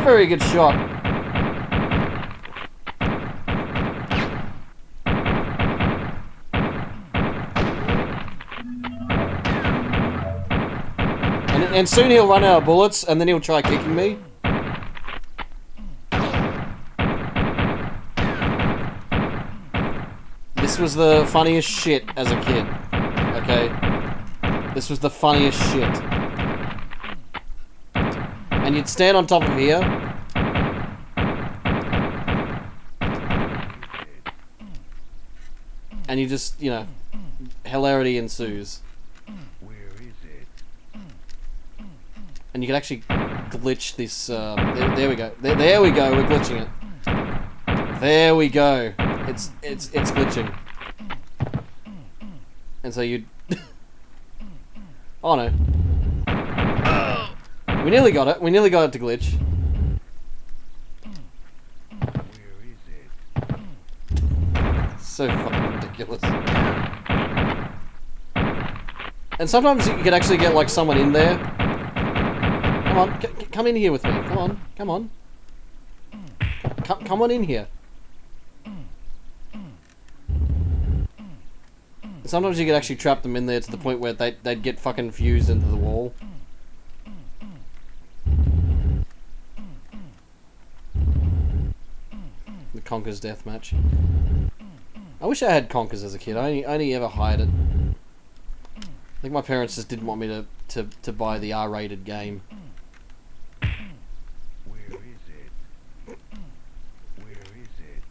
Not very good shot. And, and soon he'll run out of bullets, and then he'll try kicking me. This was the funniest shit as a kid. Okay? This was the funniest shit. And you'd stand on top of here. And you just, you know, hilarity ensues. Where is it? And you can actually glitch this. Uh, there, there we go. There, there we go. We're glitching it. There we go. It's it's it's glitching. And so you. oh no. We nearly got it. We nearly got it to glitch. So fucking ridiculous. And sometimes you can actually get like someone in there. Come on, c- c- come in here with me. Come on, come on. Come, come on in here. Sometimes you could actually trap them in there to the point where they, they'd get fucking fused into the wall. The Conker's death match. I wish I had Conkers as a kid. I only, only ever hired it. I think my parents just didn't want me to, to, to buy the R-rated game. Where is it? Where is it?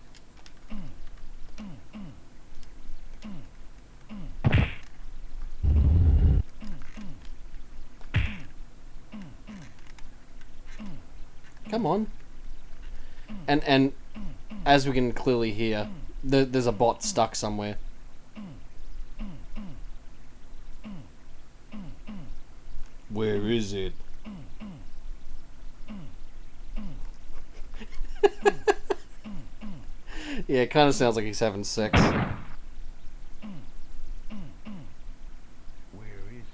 Come on. And and as we can clearly hear, the, there's a bot stuck somewhere. Where is it? yeah, it kind of sounds like he's having sex. Where is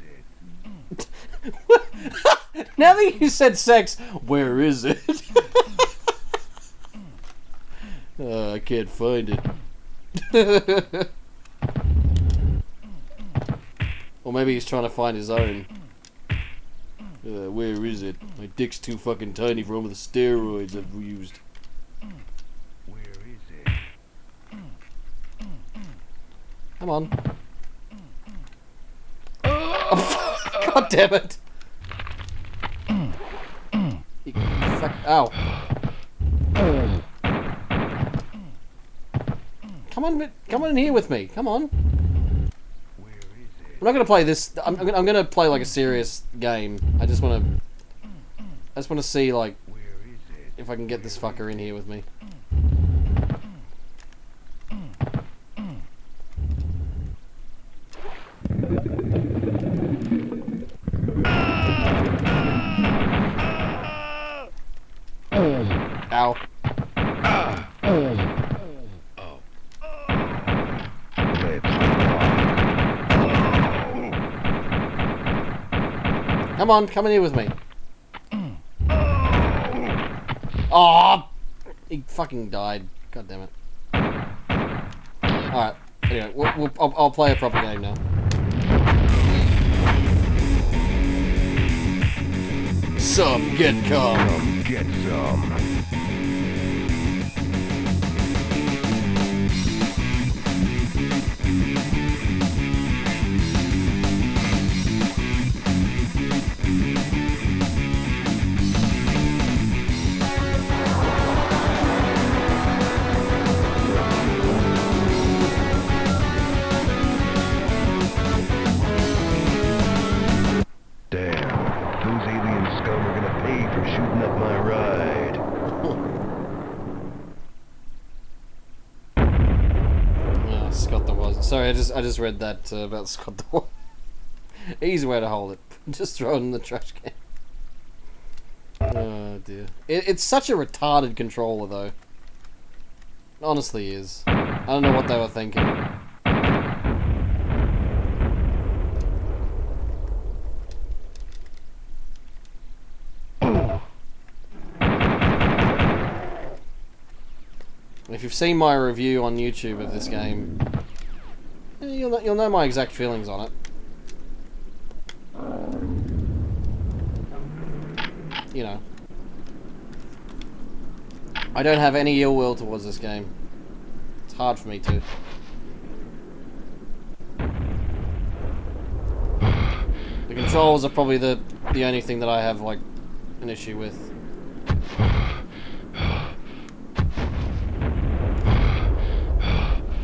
it? Now that you said sex, where is it? Uh, I can't find it. or maybe he's trying to find his own. Uh, where is it? My dick's too fucking tiny for all the steroids I've used. Where is it? Come on. God damn it! Fuck. Ow. Come on, come on in here with me. Come on. I'm not gonna play this. I'm, I'm, gonna, gonna play like a serious game. I just wanna. I just wanna see like if I can get this fucker in here with me. Ow. Let's rock. Come on, come in here with me. Oh, he fucking died. God damn it. Alright, anyway, we'll, we'll, I'll, I'll play a proper game now. Some get come. Come get some. Sorry, I just I just read that uh, about Scott was. Easy way to hold it. Just throw it in the trash can. Oh dear. It, it's such a retarded controller though. It honestly is. I don't know what they were thinking. If you've seen my review on YouTube of this game, Eh, you'll know, you'll know my exact feelings on it. You know. I don't have any ill will towards this game. It's hard for me to. The controls are probably the the only thing that I have like an issue with.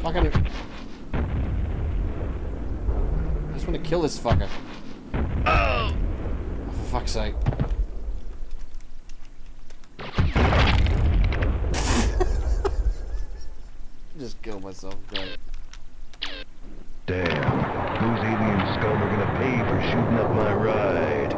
Fucking. I just want to kill this fucker. Oh, for fuck's sake. just kill myself, great. Damn, those alien scum are gonna pay for shooting up my ride.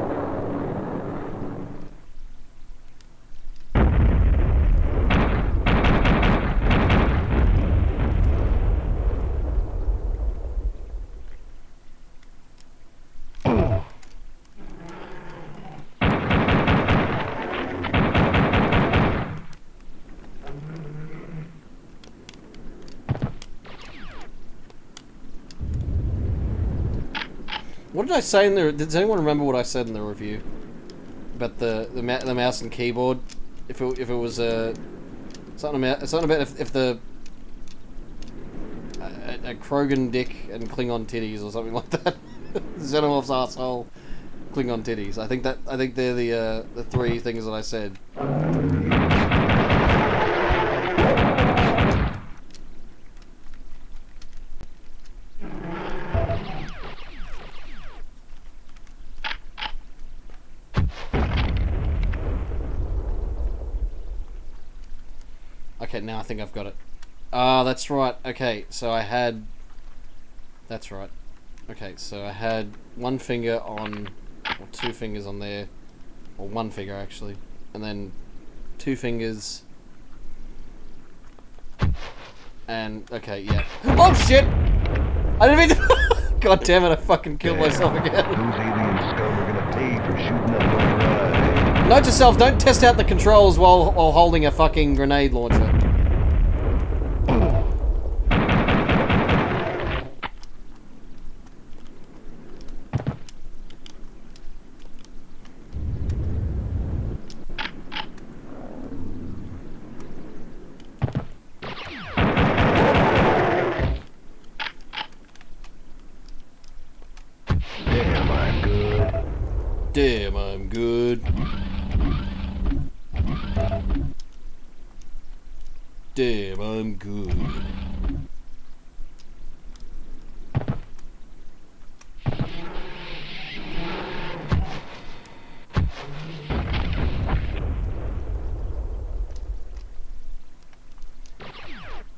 What did I say in? Does anyone remember what I said in the review about the the, ma the mouse and keyboard? If it if it was uh, something about something about if, if the a, a Krogan dick and Klingon titties or something like that. Xenomorph's asshole, Klingon titties. I think that I think they're the uh, the three things that I said. I think I've got it. Ah, that's right. Okay, so I had. That's right. Okay, so I had one finger on, or two fingers on there, or one finger actually, and then two fingers. And okay, yeah. Oh shit! I didn't mean to. God damn it! I fucking killed myself again. Those alien scum are gonna pay for shooting up. Note to self: don't test out the controls while while holding a fucking grenade launcher. Damn, I'm good. Damn, I'm good. Damn, I'm good.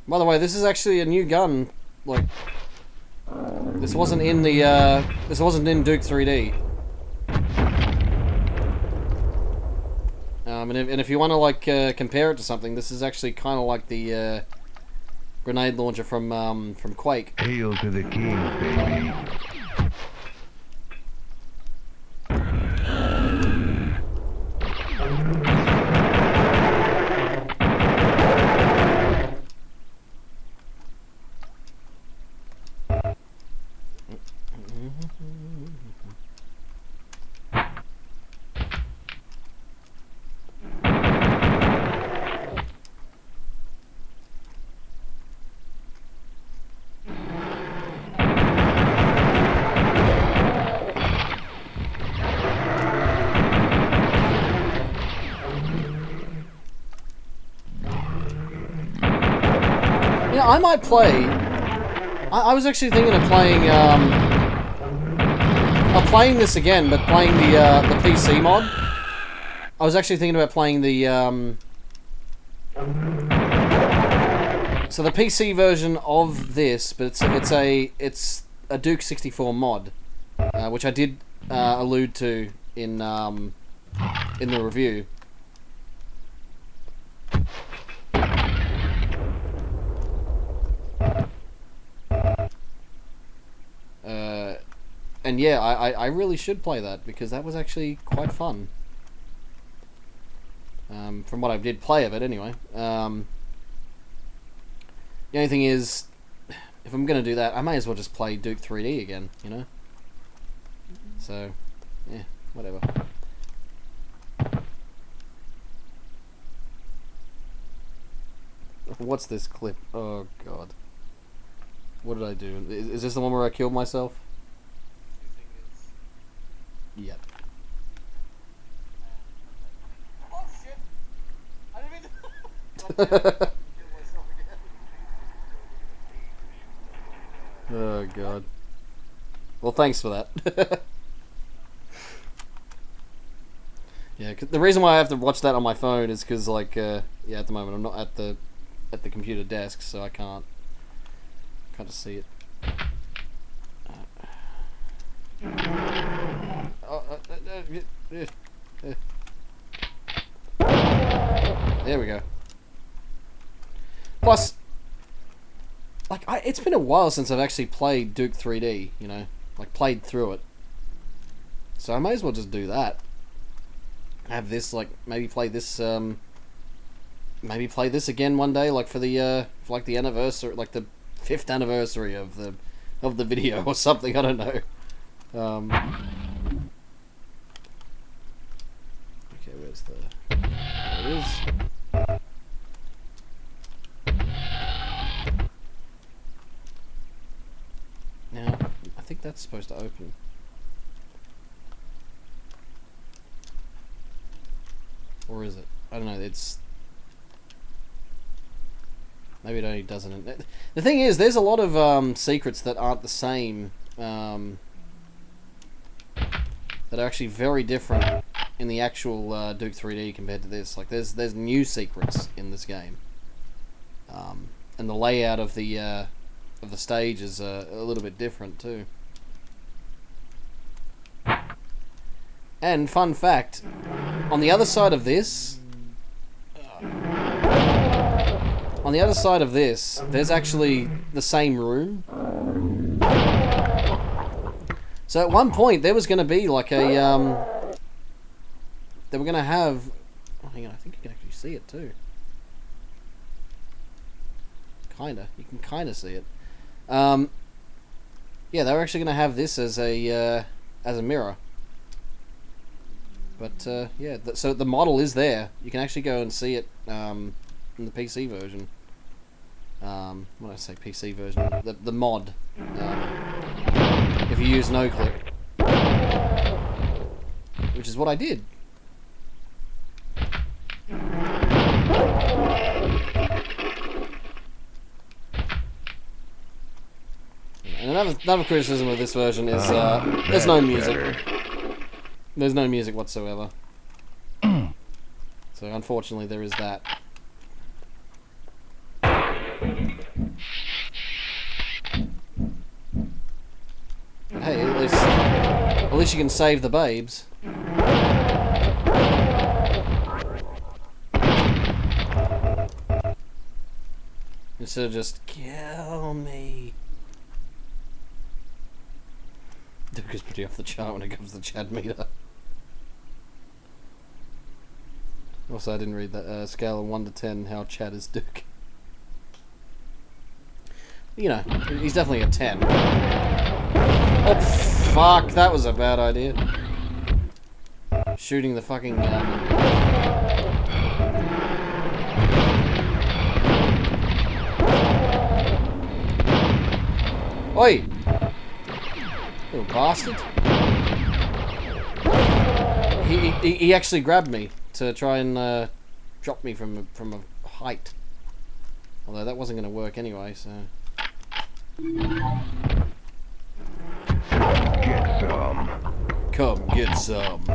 By the way, this is actually a new gun. Like, this wasn't in the, uh, this wasn't in Duke 3D. Um, and, if, and if you want to like uh, compare it to something, this is actually kind of like the uh, grenade launcher from um, from Quake. Hail to the king, baby. You know, I might play. I, I was actually thinking of playing um, of playing this again, but playing the uh, the PC mod. I was actually thinking about playing the um, so the PC version of this, but it's it's a it's a Duke 64 mod, uh, which I did uh, allude to in um, in the review. Uh, and yeah, I, I, I really should play that because that was actually quite fun. Um, from what I did play of it, anyway. Um, the only thing is, if I'm going to do that, I may as well just play Duke 3D again, you know? So, yeah, whatever. What's this clip? Oh, God. What did I do? Is, is this the one where I killed myself? Yep. oh shit. Are we the Oh god. Well, thanks for that. yeah, the reason why I have to watch that on my phone is because, like, uh, yeah, at the moment I'm not at the at the computer desk, so I can't can't just see it. Oh, uh, uh, uh, uh, uh. There we go. Plus, like, I, it's been a while since I've actually played Duke 3D, you know? Like, played through it. So I may as well just do that. Have this, like, maybe play this, um... Maybe play this again one day, like, for the, uh... For, like, the anniversary, like, the fifth anniversary of the... Of the video or something, I don't know. Um... Okay, where's the... There it is. Now, I think that's supposed to open. Or is it? I don't know, it's... Maybe it only doesn't... The thing is, there's a lot of um, secrets that aren't the same, um, that are actually very different in the actual uh, Duke 3D compared to this. Like, there's there's new secrets in this game. Um, and the layout of the uh, of the stage is uh, a little bit different too. And fun fact, on the other side of this, on the other side of this, there's actually the same room. So at one point there was going to be like a um, they were going to have. Oh, hang on, I think you can actually see it too. Kinda, you can kind of see it. Um, yeah, they were actually going to have this as a uh, as a mirror. But uh, yeah, th so the model is there. You can actually go and see it um, in the PC version. Um, when I say PC version, the the mod. Um, if you use NoClip, which is what I did. Another, another criticism of this version is uh, there's no music. There's no music whatsoever. so unfortunately, there is that. Hey, at least, at least you can save the babes. Instead of just kill me. Duke is pretty off the chart when it comes to Chad meter. Also, I didn't read that uh, scale of 1 to 10 how Chad is Duke. You know, he's definitely a 10. Oh, fuck, that was a bad idea. Shooting the fucking. Um... Oi! Little bastard. He, he, he actually grabbed me to try and uh, drop me from a, from a height. Although that wasn't going to work anyway, so. Get some. Come get some.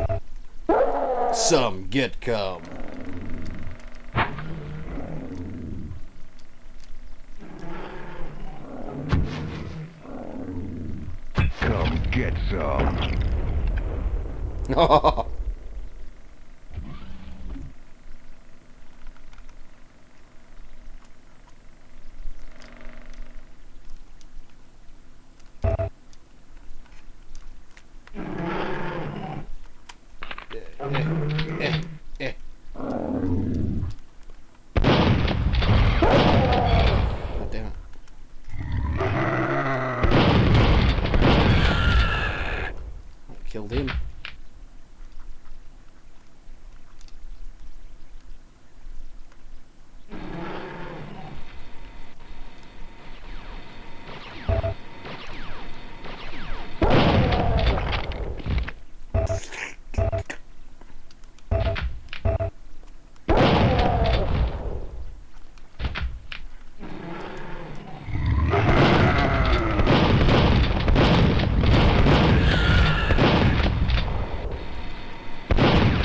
Some get come. Come get some. eh, eh. God damn it. Killed him.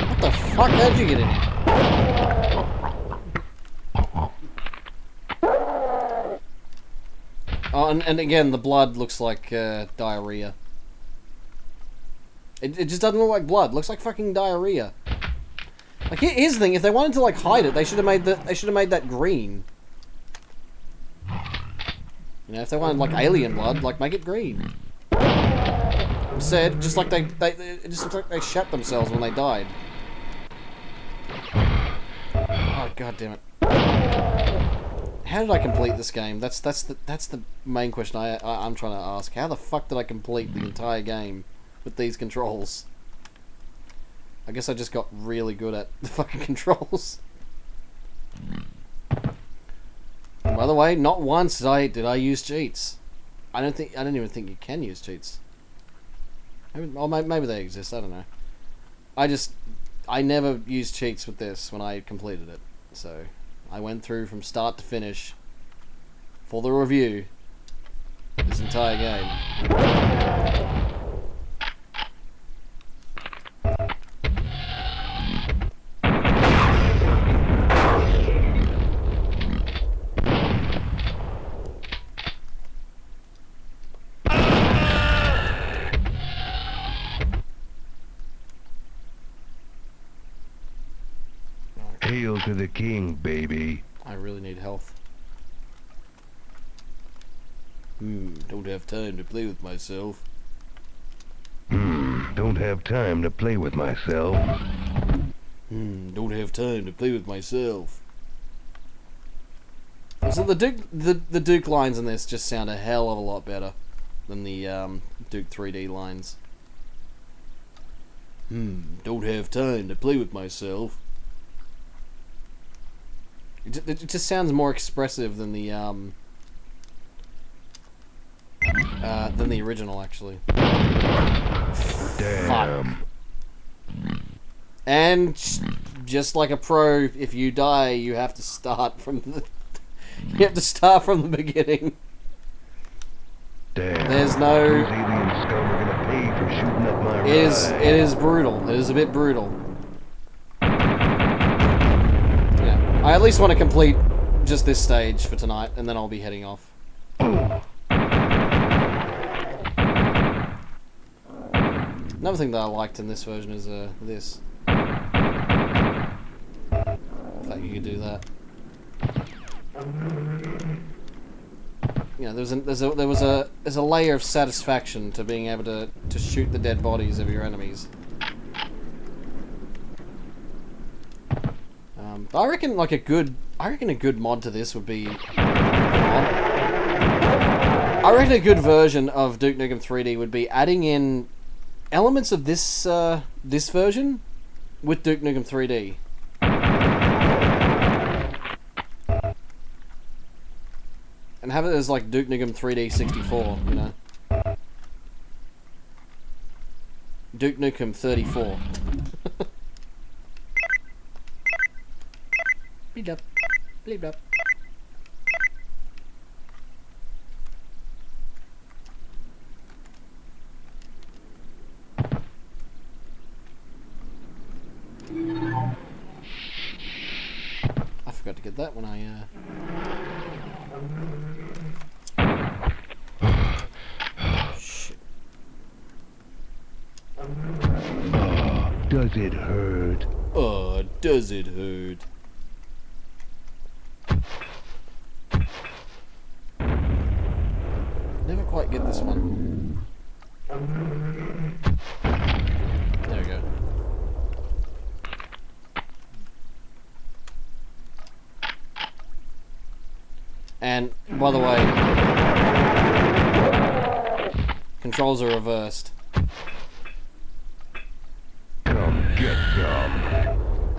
What the fuck? How'd you get in here? And, and again, the blood looks like uh, diarrhea. It, it just doesn't look like blood. It looks like fucking diarrhea. Like here's the thing: if they wanted to like hide it, they should have made that. They should have made that green. You know, if they wanted like alien blood, like make it green. Instead, just like they, they, it just looks like they shat themselves when they died. Oh god damn it! How did I complete this game? That's that's the that's the main question I, I I'm trying to ask. How the fuck did I complete the entire game with these controls? I guess I just got really good at the fucking controls. By the way, not once did I did I use cheats. I don't think I don't even think you can use cheats. Maybe, oh, may- maybe they exist. I don't know. I just I never used cheats with this when I completed it. So I went through from start to finish for the review this entire game. Hail to the king, baby. I really need health. Hmm, don't have time to play with myself. Hmm, don't have time to play with myself. Hmm, don't have time to play with myself. So the Duke, the, the Duke lines in this just sound a hell of a lot better than the um, Duke 3D lines. Hmm, don't have time to play with myself. It, ju- it just sounds more expressive than the um, uh, than the original actually. Damn. And just like a pro, if you die, you have to start from the. You have to start from the beginning. Damn. There's no- Those scum are gonna pay for shooting up my It is. It is brutal. It is a bit brutal. I at least want to complete just this stage for tonight, and then I'll be heading off. Another thing that I liked in this version is uh, this. The fact you could do that. You know, there's a, there's a, there was a there's a layer of satisfaction to being able to, to shoot the dead bodies of your enemies. Um, but I reckon like a good I reckon a good mod to this would be. I reckon a good version of Duke Nukem 3D would be adding in elements of this uh, this version with Duke Nukem 3D. And have it as like Duke Nukem 3D 64, you know. Duke Nukem 34. Bleed up. Bleed up. I forgot to get that when I, uh... Does it hurt? Oh, does it hurt? Quite get this one. There we go. And by the way, controls are reversed.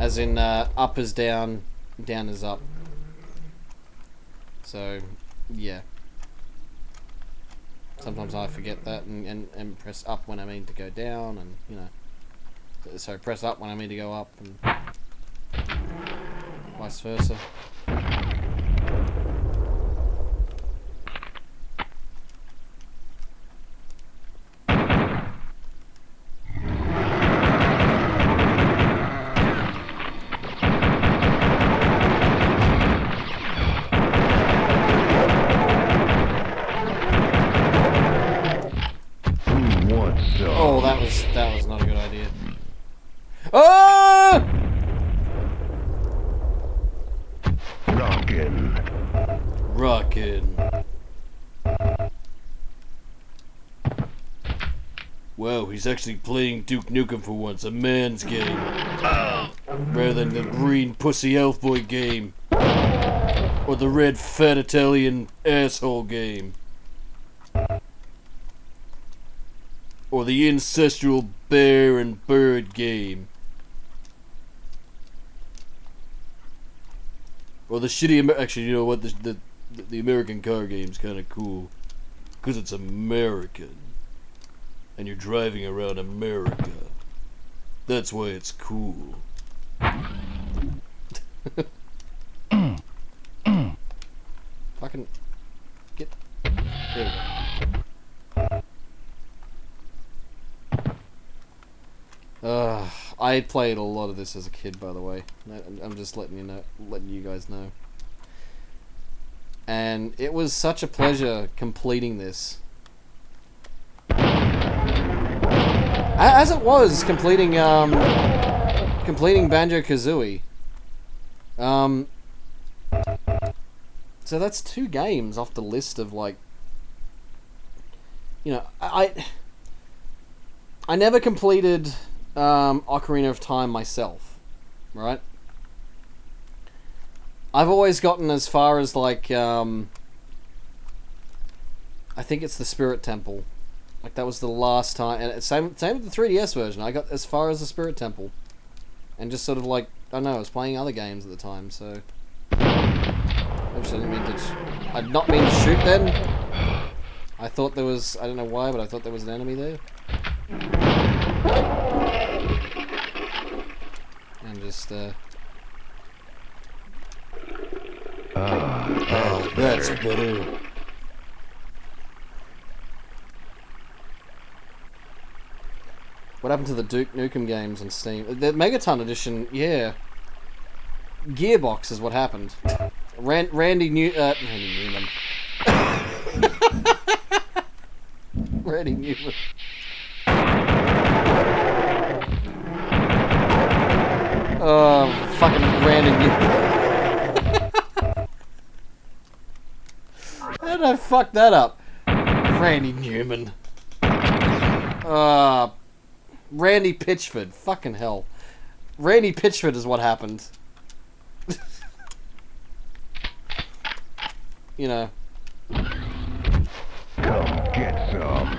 As in, uh, up is down, down is up. So, yeah. Sometimes I forget that and, and, and press up when I mean to go down, and, you know. So press up when I mean to go up, and vice versa. He's actually playing Duke Nukem for once, a man's game. Rather than the green pussy elf boy game. Or the red fat Italian asshole game. Or the ancestral bear and bird game. Or the shitty Amer- actually, you know what? The the, the American car game's kind of cool because it's American, and you're driving around America. That's why it's cool. Fucking get. There we go. Uh, I played a lot of this as a kid, by the way. I'm just letting you know, letting you guys know. And it was such a pleasure completing this. As it was completing, um, completing Banjo Kazooie. Um, so that's two games off the list of like, you know, I, I, I never completed um, Ocarina of Time myself, right? I've always gotten as far as like um, I think it's the Spirit Temple. Like that was the last time, and same same with the 3DS version. I got as far as the Spirit Temple, and just sort of like I don't know, I was playing other games at the time, so. Oops, I didn't mean to. Sh- I did not mean to shoot then. I thought there was. I don't know why, but I thought there was an enemy there. And just. Uh, Ah, Oh, that's better. What happened to the Duke Nukem games on Steam? The Megaton edition, yeah. Gearbox is what happened. Ran- Randy New uh, Randy Newman. Randy Newman. Oh, fucking Randy Newman. How did I fuck that up? Randy Newman. Uh, Randy Pitchford. Fucking hell. Randy Pitchford is what happened. you know. come get some.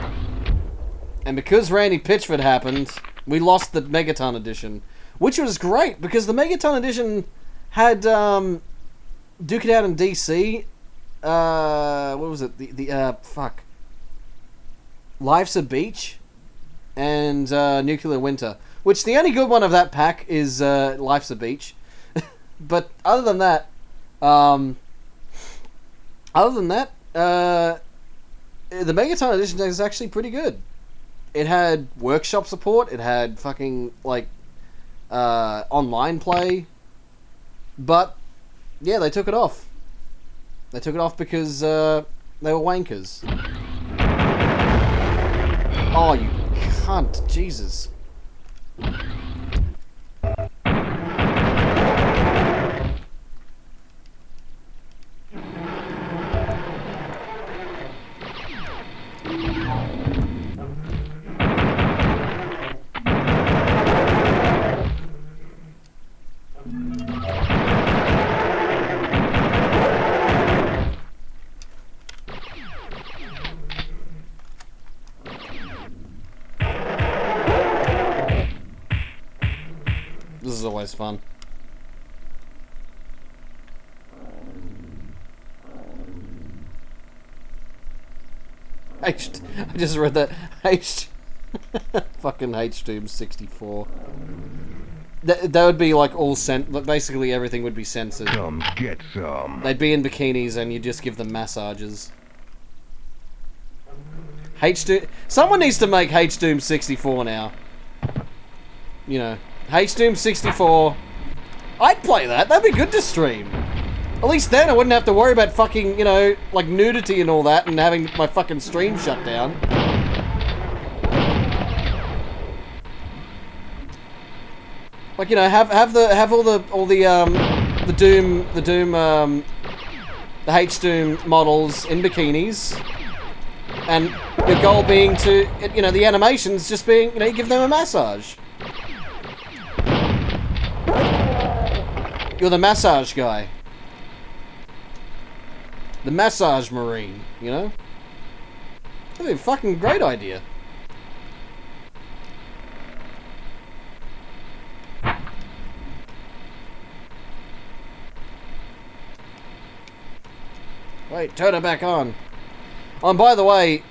And because Randy Pitchford happened, we lost the Megaton edition. Which was great, because the Megaton edition had um, Duke It Out in DC. Uh, what was it? The, the uh, fuck. Life's a Beach and uh, Nuclear Winter. Which the only good one of that pack is uh, Life's a Beach. but other than that, um, other than that, uh, the Megaton edition is actually pretty good. It had workshop support. It had fucking like uh, online play, but Yeah, they took it off. They took it off because uh, they were wankers. Oh, you cunt. Jesus. Fun. H. I just read that H. Fucking H Doom sixty four. That that would be like all sent. Basically everything would be censored. Come get some. They'd be in bikinis and you just give them massages. H Doom. Someone needs to make H Doom sixty four now. You know, H Doom sixty four. I'd play that. That'd be good to stream. At least then I wouldn't have to worry about fucking, you know, like nudity and all that and having my fucking stream shut down. Like, you know, have have the have all the all the um the Doom the Doom um the H Doom models in bikinis. And the goal being to you know, the animations just being, you know, you give them a massage. You're the massage guy. The massage marine, you know? That'd be a fucking great idea. Wait, turn it back on. Oh, and by the way,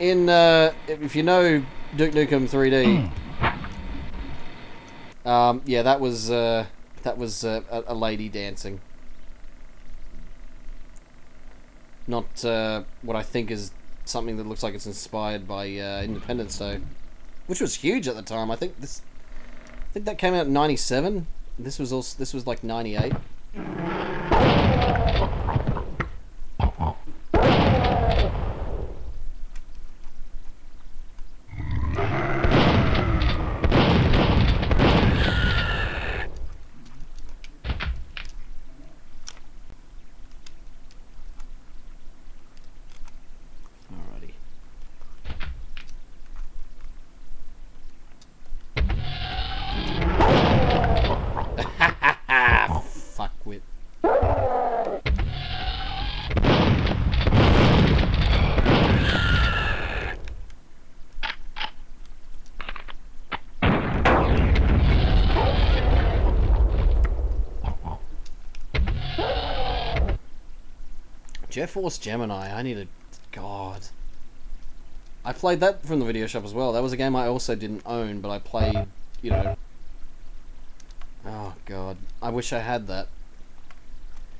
in uh, if you know Duke Nukem 3D, um, yeah, that was uh, that was uh, a, a lady dancing. Not uh, what I think is something that looks like it's inspired by uh, Independence Day, which was huge at the time. I think this, I think that came out in '97. This was also this was like '98. Alrighty. Fuckwit. Jet Force Gemini, I need a... God. I played that from the video shop as well. That was a game I also didn't own, but I played, you know... Oh, God. I wish I had that.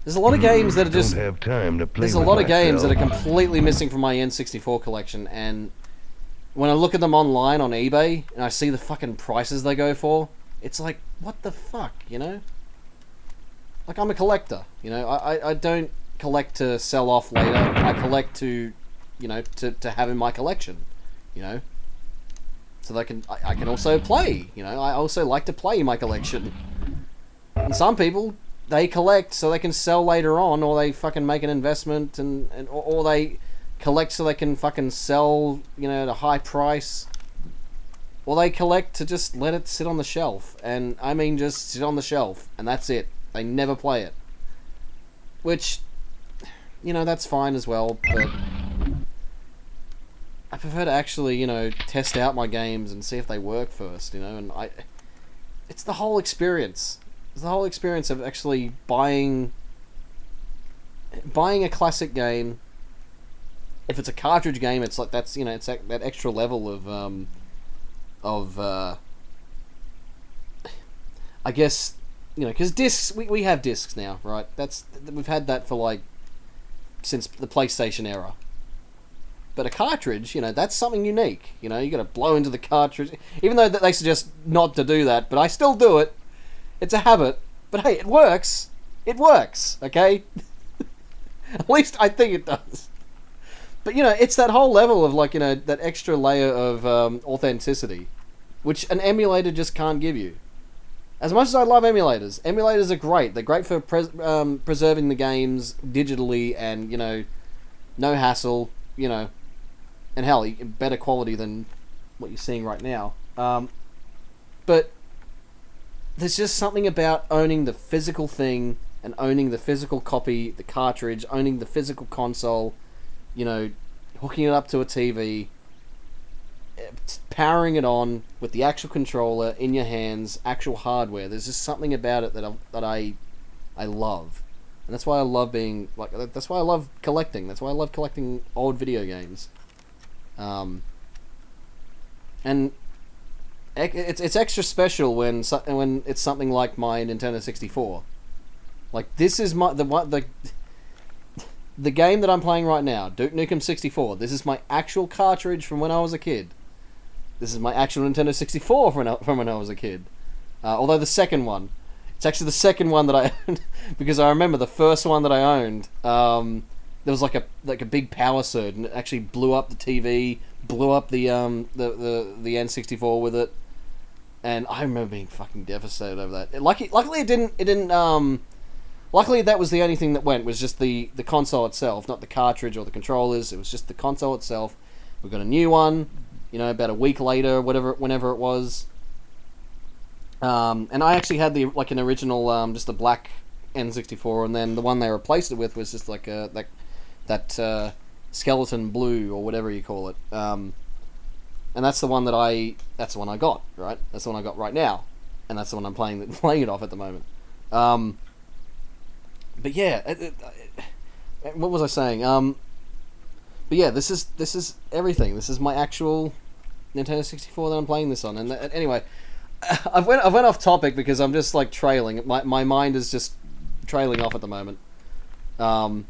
There's a lot of hmm, games that are just... Don't have time to play There's a lot of games that are completely missing from my N64 collection, and when I look at them online on eBay and I see the fucking prices they go for, it's like, what the fuck, you know? Like, I'm a collector, you know? I, I, I don't collect to sell off later. I collect to, you know, to, to have in my collection, you know? So that I can I, I can also play, you know? I also like to play my collection. And some people they collect so they can sell later on, or they fucking make an investment, and, and or, or they collect so they can fucking sell, you know, at a high price. Or they collect to just let it sit on the shelf, and I mean just sit on the shelf, and that's it. They never play it. Which, you know, that's fine as well, but I prefer to actually, you know, test out my games and see if they work first, you know, and I. It's the whole experience. It's the whole experience of actually buying buying a classic game. If it's a cartridge game, it's like that's you know it's that, that extra level of um, of uh, I guess you know because discs we, we have discs now, right? That's we've had that for like since the PlayStation era. But a cartridge, you know, that's something unique. You know, you got to blow into the cartridge, even though they suggest not to do that. But I still do it. It's a habit. But hey, it works. It works, okay? At least I think it does. But you know, it's that whole level of like you know that extra layer of um, authenticity, which an emulator just can't give you. As much as I love emulators, emulators are great. They're great for pres- um, preserving the games digitally and you know, no hassle. You know, and hell, better quality than what you're seeing right now. Um, but there's just something about owning the physical thing and owning the physical copy, the cartridge, owning the physical console, you know, hooking it up to a TV, powering it on with the actual controller in your hands, actual hardware. There's just something about it that I, that I I love. And that's why I love being like that's why I love collecting. That's why I love collecting old video games. Um, and it's it's extra special when when it's something like my Nintendo 64. Like this is my the one the the game that I'm playing right now, Duke Nukem 64. This is my actual cartridge from when I was a kid. This is my actual Nintendo 64 from when I, from when I was a kid. Uh, although the second one, it's actually the second one that I owned because I remember the first one that I owned. Um, there was like a like a big power surge and it actually blew up the TV, blew up the um the the, the N64 with it, and I remember being fucking devastated over that. It, lucky, luckily it didn't it didn't um. Luckily, that was the only thing that went was just the, the console itself, not the cartridge or the controllers. It was just the console itself. We got a new one, you know, about a week later, whatever, whenever it was. Um, and I actually had the like an original, um, just a black N64, and then the one they replaced it with was just like a like that uh, skeleton blue or whatever you call it. Um, and that's the one that I that's the one I got right. That's the one I got right now, and that's the one I'm playing playing it off at the moment. Um, but yeah, it, it, it- what was I saying? Um, but yeah, this is this is everything. This is my actual Nintendo 64 that I'm playing this on. And uh, anyway, I went I went off topic because I'm just like trailing. My my mind is just trailing off at the moment. Um,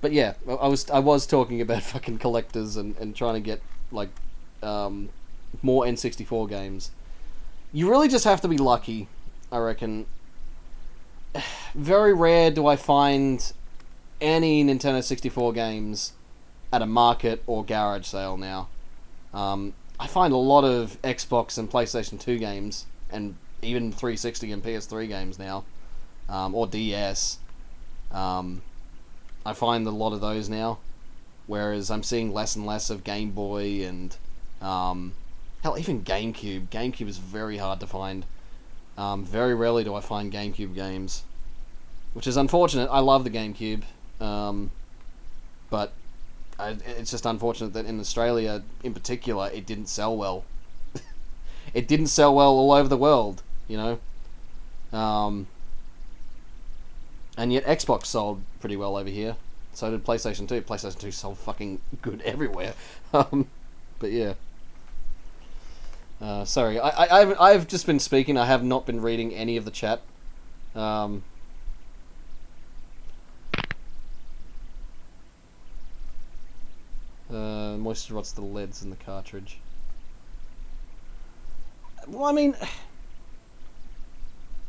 but yeah, I I was I was talking about fucking collectors and, and trying to get like um, more N64 games. You really just have to be lucky, I reckon. Very rare do I find any Nintendo 64 games at a market or garage sale now. Um, I find a lot of Xbox and PlayStation 2 games, and even 360 and PS3 games now, um, or DS. Um, I find a lot of those now, whereas I'm seeing less and less of Game Boy and um, hell, even GameCube. GameCube is very hard to find. Um, very rarely do I find GameCube games, which is unfortunate. I love the GameCube, um, but It's just unfortunate that in Australia, in particular, it didn't sell well. it didn't sell well all over the world, you know. Um, and yet Xbox sold pretty well over here. So did PlayStation 2. PlayStation 2 sold fucking good everywhere. Um, but yeah. Uh, sorry, I, I, I've, I've just been speaking. I have not been reading any of the chat. Um, uh, moisture rots the leads in the cartridge. Well, I mean,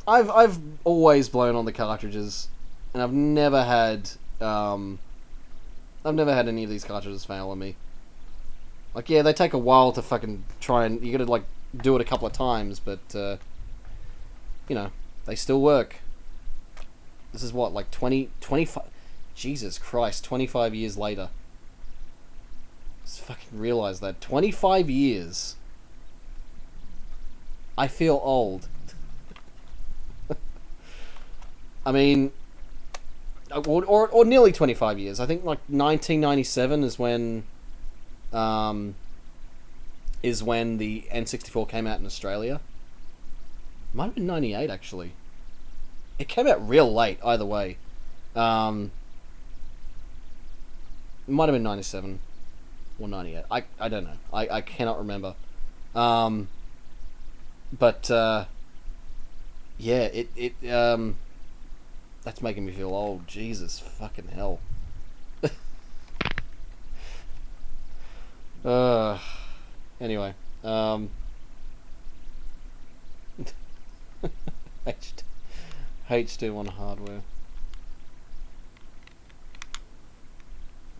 I've I've always blown on the cartridges, and I've never had um, I've never had any of these cartridges fail on me. Like, yeah, they take a while to fucking try and you gotta like do it a couple of times, but uh, you know, they still work. This is what like 20, 25... Jesus Christ, twenty five years later. Fucking realize that twenty five years. I feel old. I mean, uh, or, or, or nearly 25 years. I think like 1997 is when um, is when the N64 came out in Australia. Might have been 98 actually. It came out real late either way. Um, might have been 97 or 98. I, I don't know. I, I cannot remember. Um, but uh, yeah, it it um, that's making me feel old. Jesus fucking hell. uh, anyway, um, I just- HD on hardware.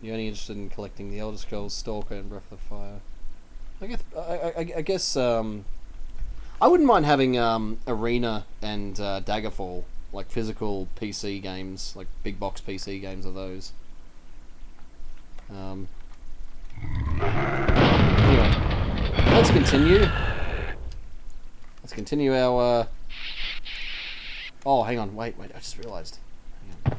You're only interested in collecting the Elder Scrolls Stalker and Breath of Fire. I guess. I, I, I guess. Um, I wouldn't mind having um, Arena and uh, Daggerfall, like physical PC games, like big box PC games of those. Um, anyway, let's continue. Let's continue our. Uh... Oh, hang on, wait, wait, I just realised. Hang on.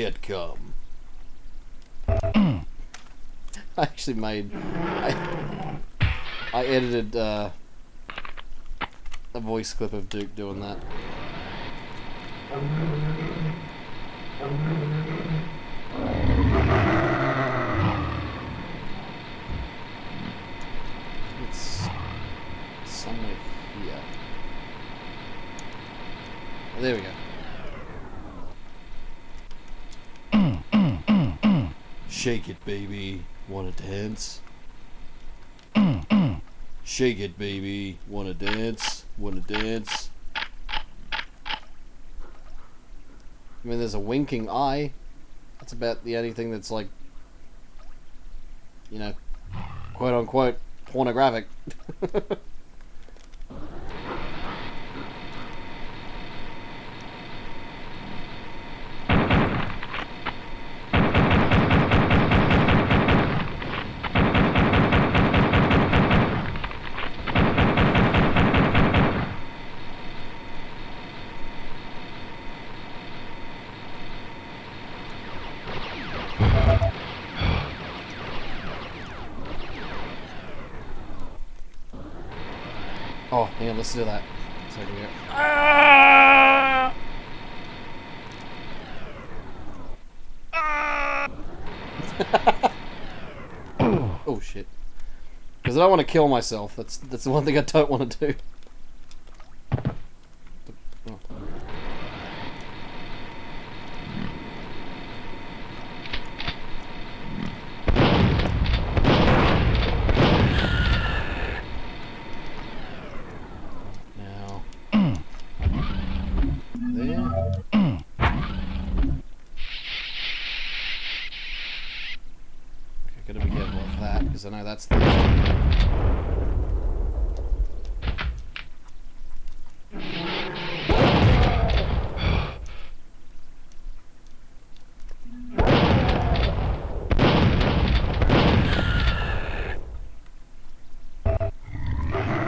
Get come. I actually made. I, I edited uh, a voice clip of Duke doing that. It's somewhere here. There we go. Shake it, baby. Wanna dance? Shake it, baby. Wanna dance? Wanna dance? I mean, there's a winking eye. That's about the only thing that's like, you know, quote unquote pornographic. let's do that. So I can go. oh shit! Because I don't want to kill myself. That's that's the one thing I don't want to do. Oh. Now, there. Okay, gotta be careful of that because I know that's the.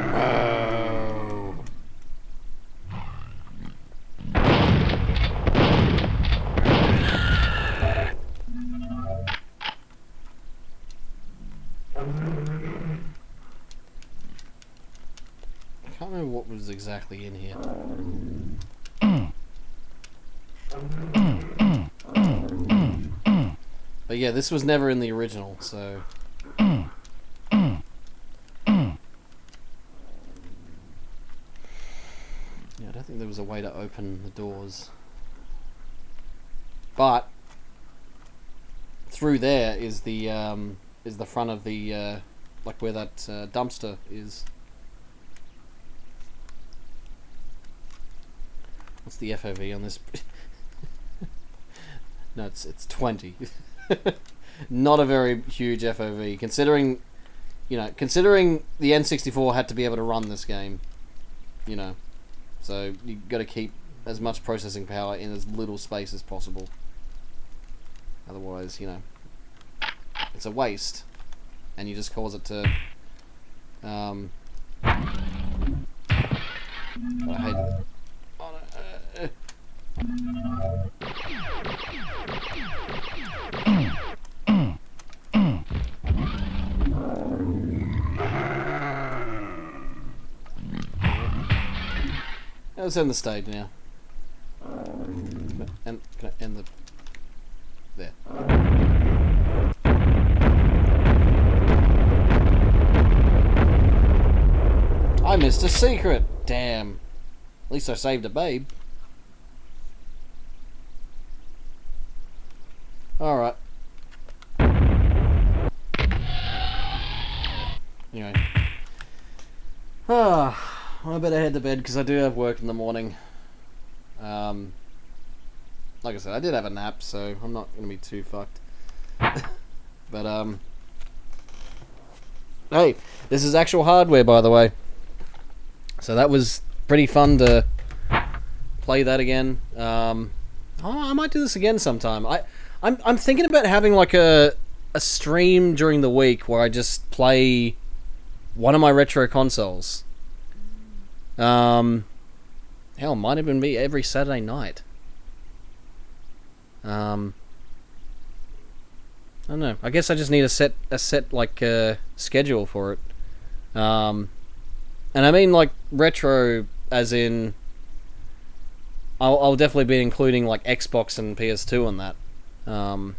Oh. I can't was exactly in here. But yeah, this was never in the original, so. Yeah, I don't think there was a way to open the doors. But through there is the um, is the front of the uh, like where that uh, dumpster is. What's the FOV on this? no, it's it's twenty. Not a very huge FOV, considering, you know, considering the N64 had to be able to run this game. You know, so you got to keep as much processing power in as little space as possible. Otherwise, you know, it's a waste, and you just cause it to. Um, I hate it. Let's end the stage now. Can can I end the... There. I missed a secret! Damn. At least I saved a babe. Alright. Anyway. Ah, I better head to bed because I do have work in the morning. Um, like I said, I did have a nap, so I'm not going to be too fucked. but, um, hey, this is actual hardware, by the way. So that was pretty fun to play that again. Um, I might do this again sometime. I, I'm, I'm thinking about having like a, a stream during the week where I just play one of my retro consoles. Um, hell, might even be every Saturday night. Um, I don't know. I guess I just need a set a set like uh, schedule for it. Um, and I mean like retro, as in. I'll, I'll definitely be including like Xbox and PS2 on that. Um,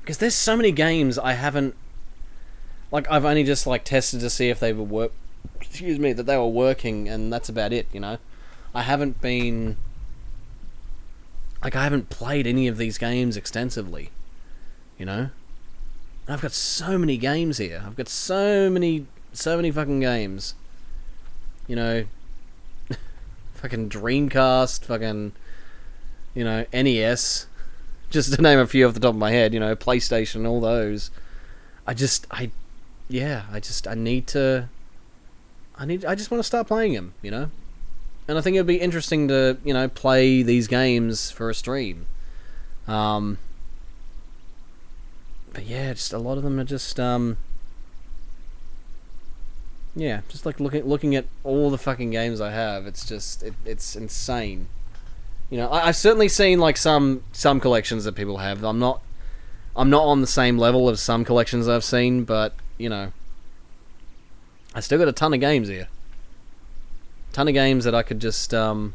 because there's so many games I haven't like I've only just like tested to see if they were work excuse me that they were working and that's about it you know? I haven't been like I haven't played any of these games extensively you know? And I've got so many games here. I've got so many so many fucking games. You know? Fucking Dreamcast fucking you know NES just to name a few off the top of my head you know PlayStation all those I just I yeah, I just I need to I need I just want to start playing them, you know? And I think it'd be interesting to, you know, play these games for a stream. Um But yeah, just a lot of them are just um yeah, just like looking looking at all the fucking games I have, it's just it, it's insane. You know, I, I've certainly seen like some some collections that people have. I'm not I'm not on the same level of some collections I've seen, but you know, I still got a ton of games here. Ton of games that I could just, um,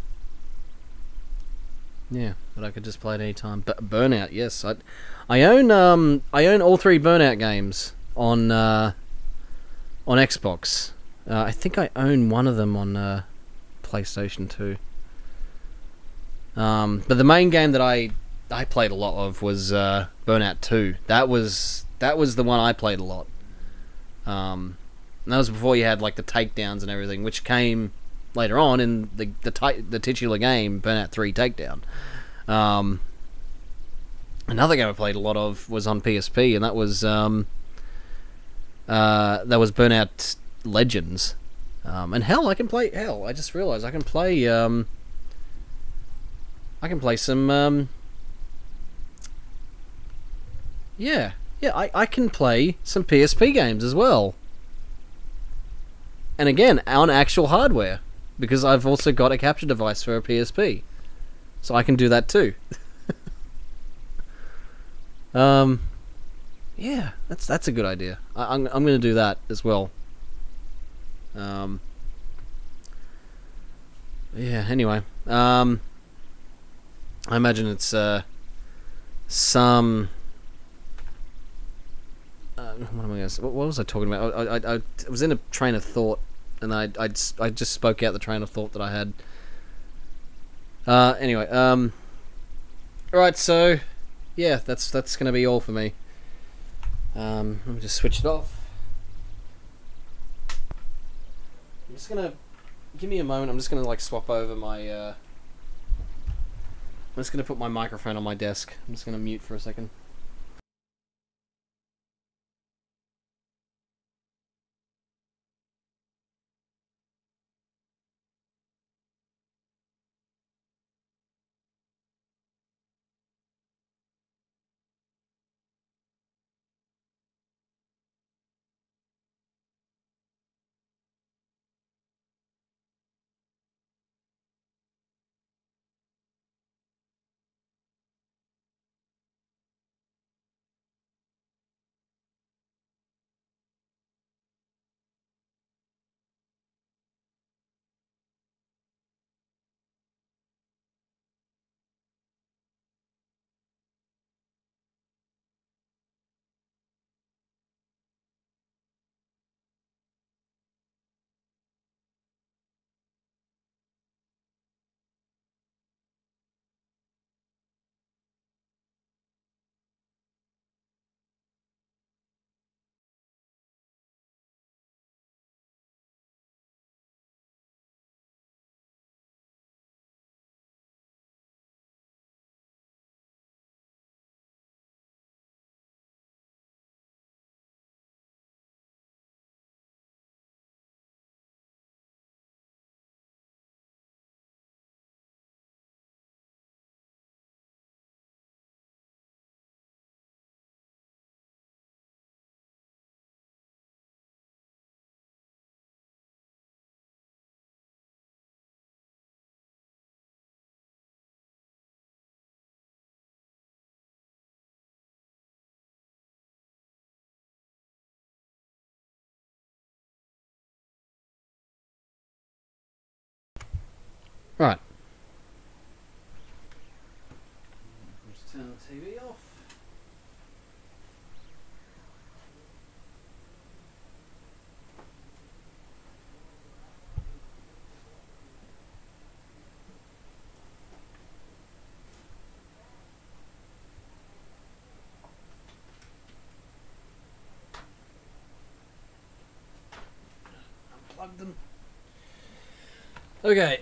yeah, that I could just play at any time. But Burnout, yes, I, I own, um, I own all three Burnout games on, uh, on Xbox. Uh, I think I own one of them on uh, PlayStation 2. Um, but the main game that I I played a lot of was uh, Burnout 2. That was that was the one I played a lot. Um, that was before you had like the takedowns and everything, which came later on in the the, ti- the titular game, Burnout 3 Takedown. Um, another game I played a lot of was on PSP, and that was um, uh, that was Burnout Legends. Um, and hell, I can play hell. I just realized I can play. Um, I can play some. Um, yeah, yeah, I, I can play some PSP games as well. And again, on actual hardware. Because I've also got a capture device for a PSP. So I can do that too. um, yeah, that's that's a good idea. I, I'm, I'm going to do that as well. Um, yeah, anyway. Um, I imagine it's uh, some uh, what am I going to? What, what was I talking about? I, I, I, was in a train of thought, and I, I, just, I just spoke out the train of thought that I had. Uh, anyway, um, right, so, yeah, that's that's going to be all for me. Um, let me just switch it off. I'm just to, give me a moment, I'm just to, like, swap over my, uh, just going to put my microphone on my desk. I'm just going to mute for a second. Okay.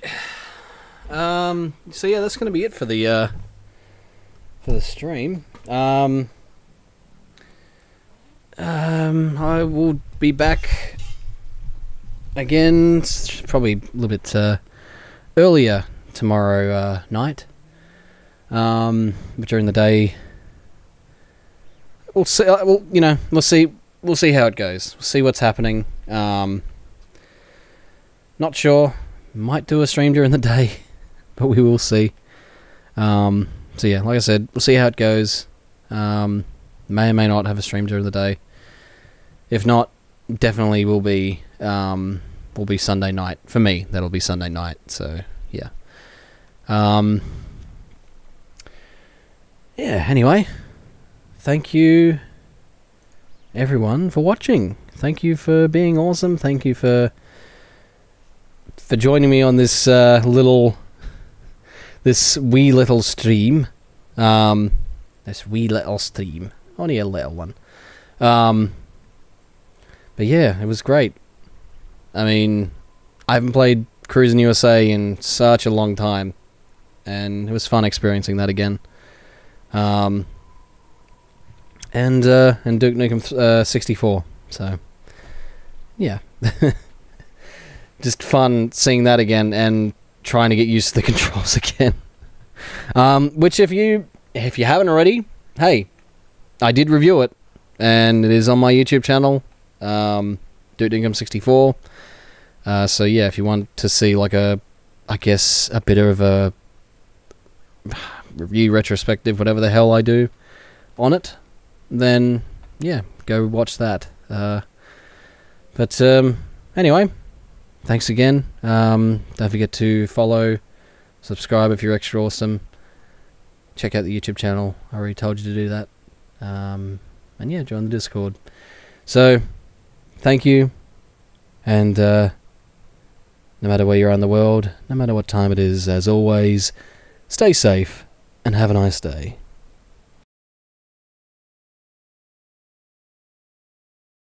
Um. So yeah, that's going to be it for the uh, for the stream. Um. Um. I will be back again, probably a little bit uh, earlier tomorrow uh, night. Um. But during the day, we'll see. Uh, we'll, you know, we'll see. We'll see how it goes. We'll see what's happening. Um. Not sure. Might do a stream during the day, but we will see. Um, so yeah, like I said, we'll see how it goes. Um, may or may not have a stream during the day. If not, definitely will be um, will be Sunday night for me. That'll be Sunday night. So yeah. Um, yeah. Anyway, thank you, everyone, for watching. Thank you for being awesome. Thank you for for joining me on this uh, little, this wee little stream. Um, this wee little stream, only a little one. Um, but yeah, it was great. I mean, I haven't played Cruis'n USA in such a long time, and it was fun experiencing that again. Um, and uh, and Duke Nukem uh, 64. So, yeah. just fun seeing that again and trying to get used to the controls again. Um, which if you if you haven't already, hey, I did review it, and it is on my YouTube channel, um, Duke Nukem 64. Uh, so yeah, if you want to see like a, I guess a bit of a review retrospective, whatever the hell I do on it, then yeah, go watch that. Uh, but um, anyway, thanks again. Um, don't forget to follow, subscribe if you're extra awesome. Check out the YouTube channel. I already told you to do that. Um, and yeah, join the Discord. So, thank you. And uh, no matter where you're in the world, no matter what time it is, as always, stay safe and have a nice day.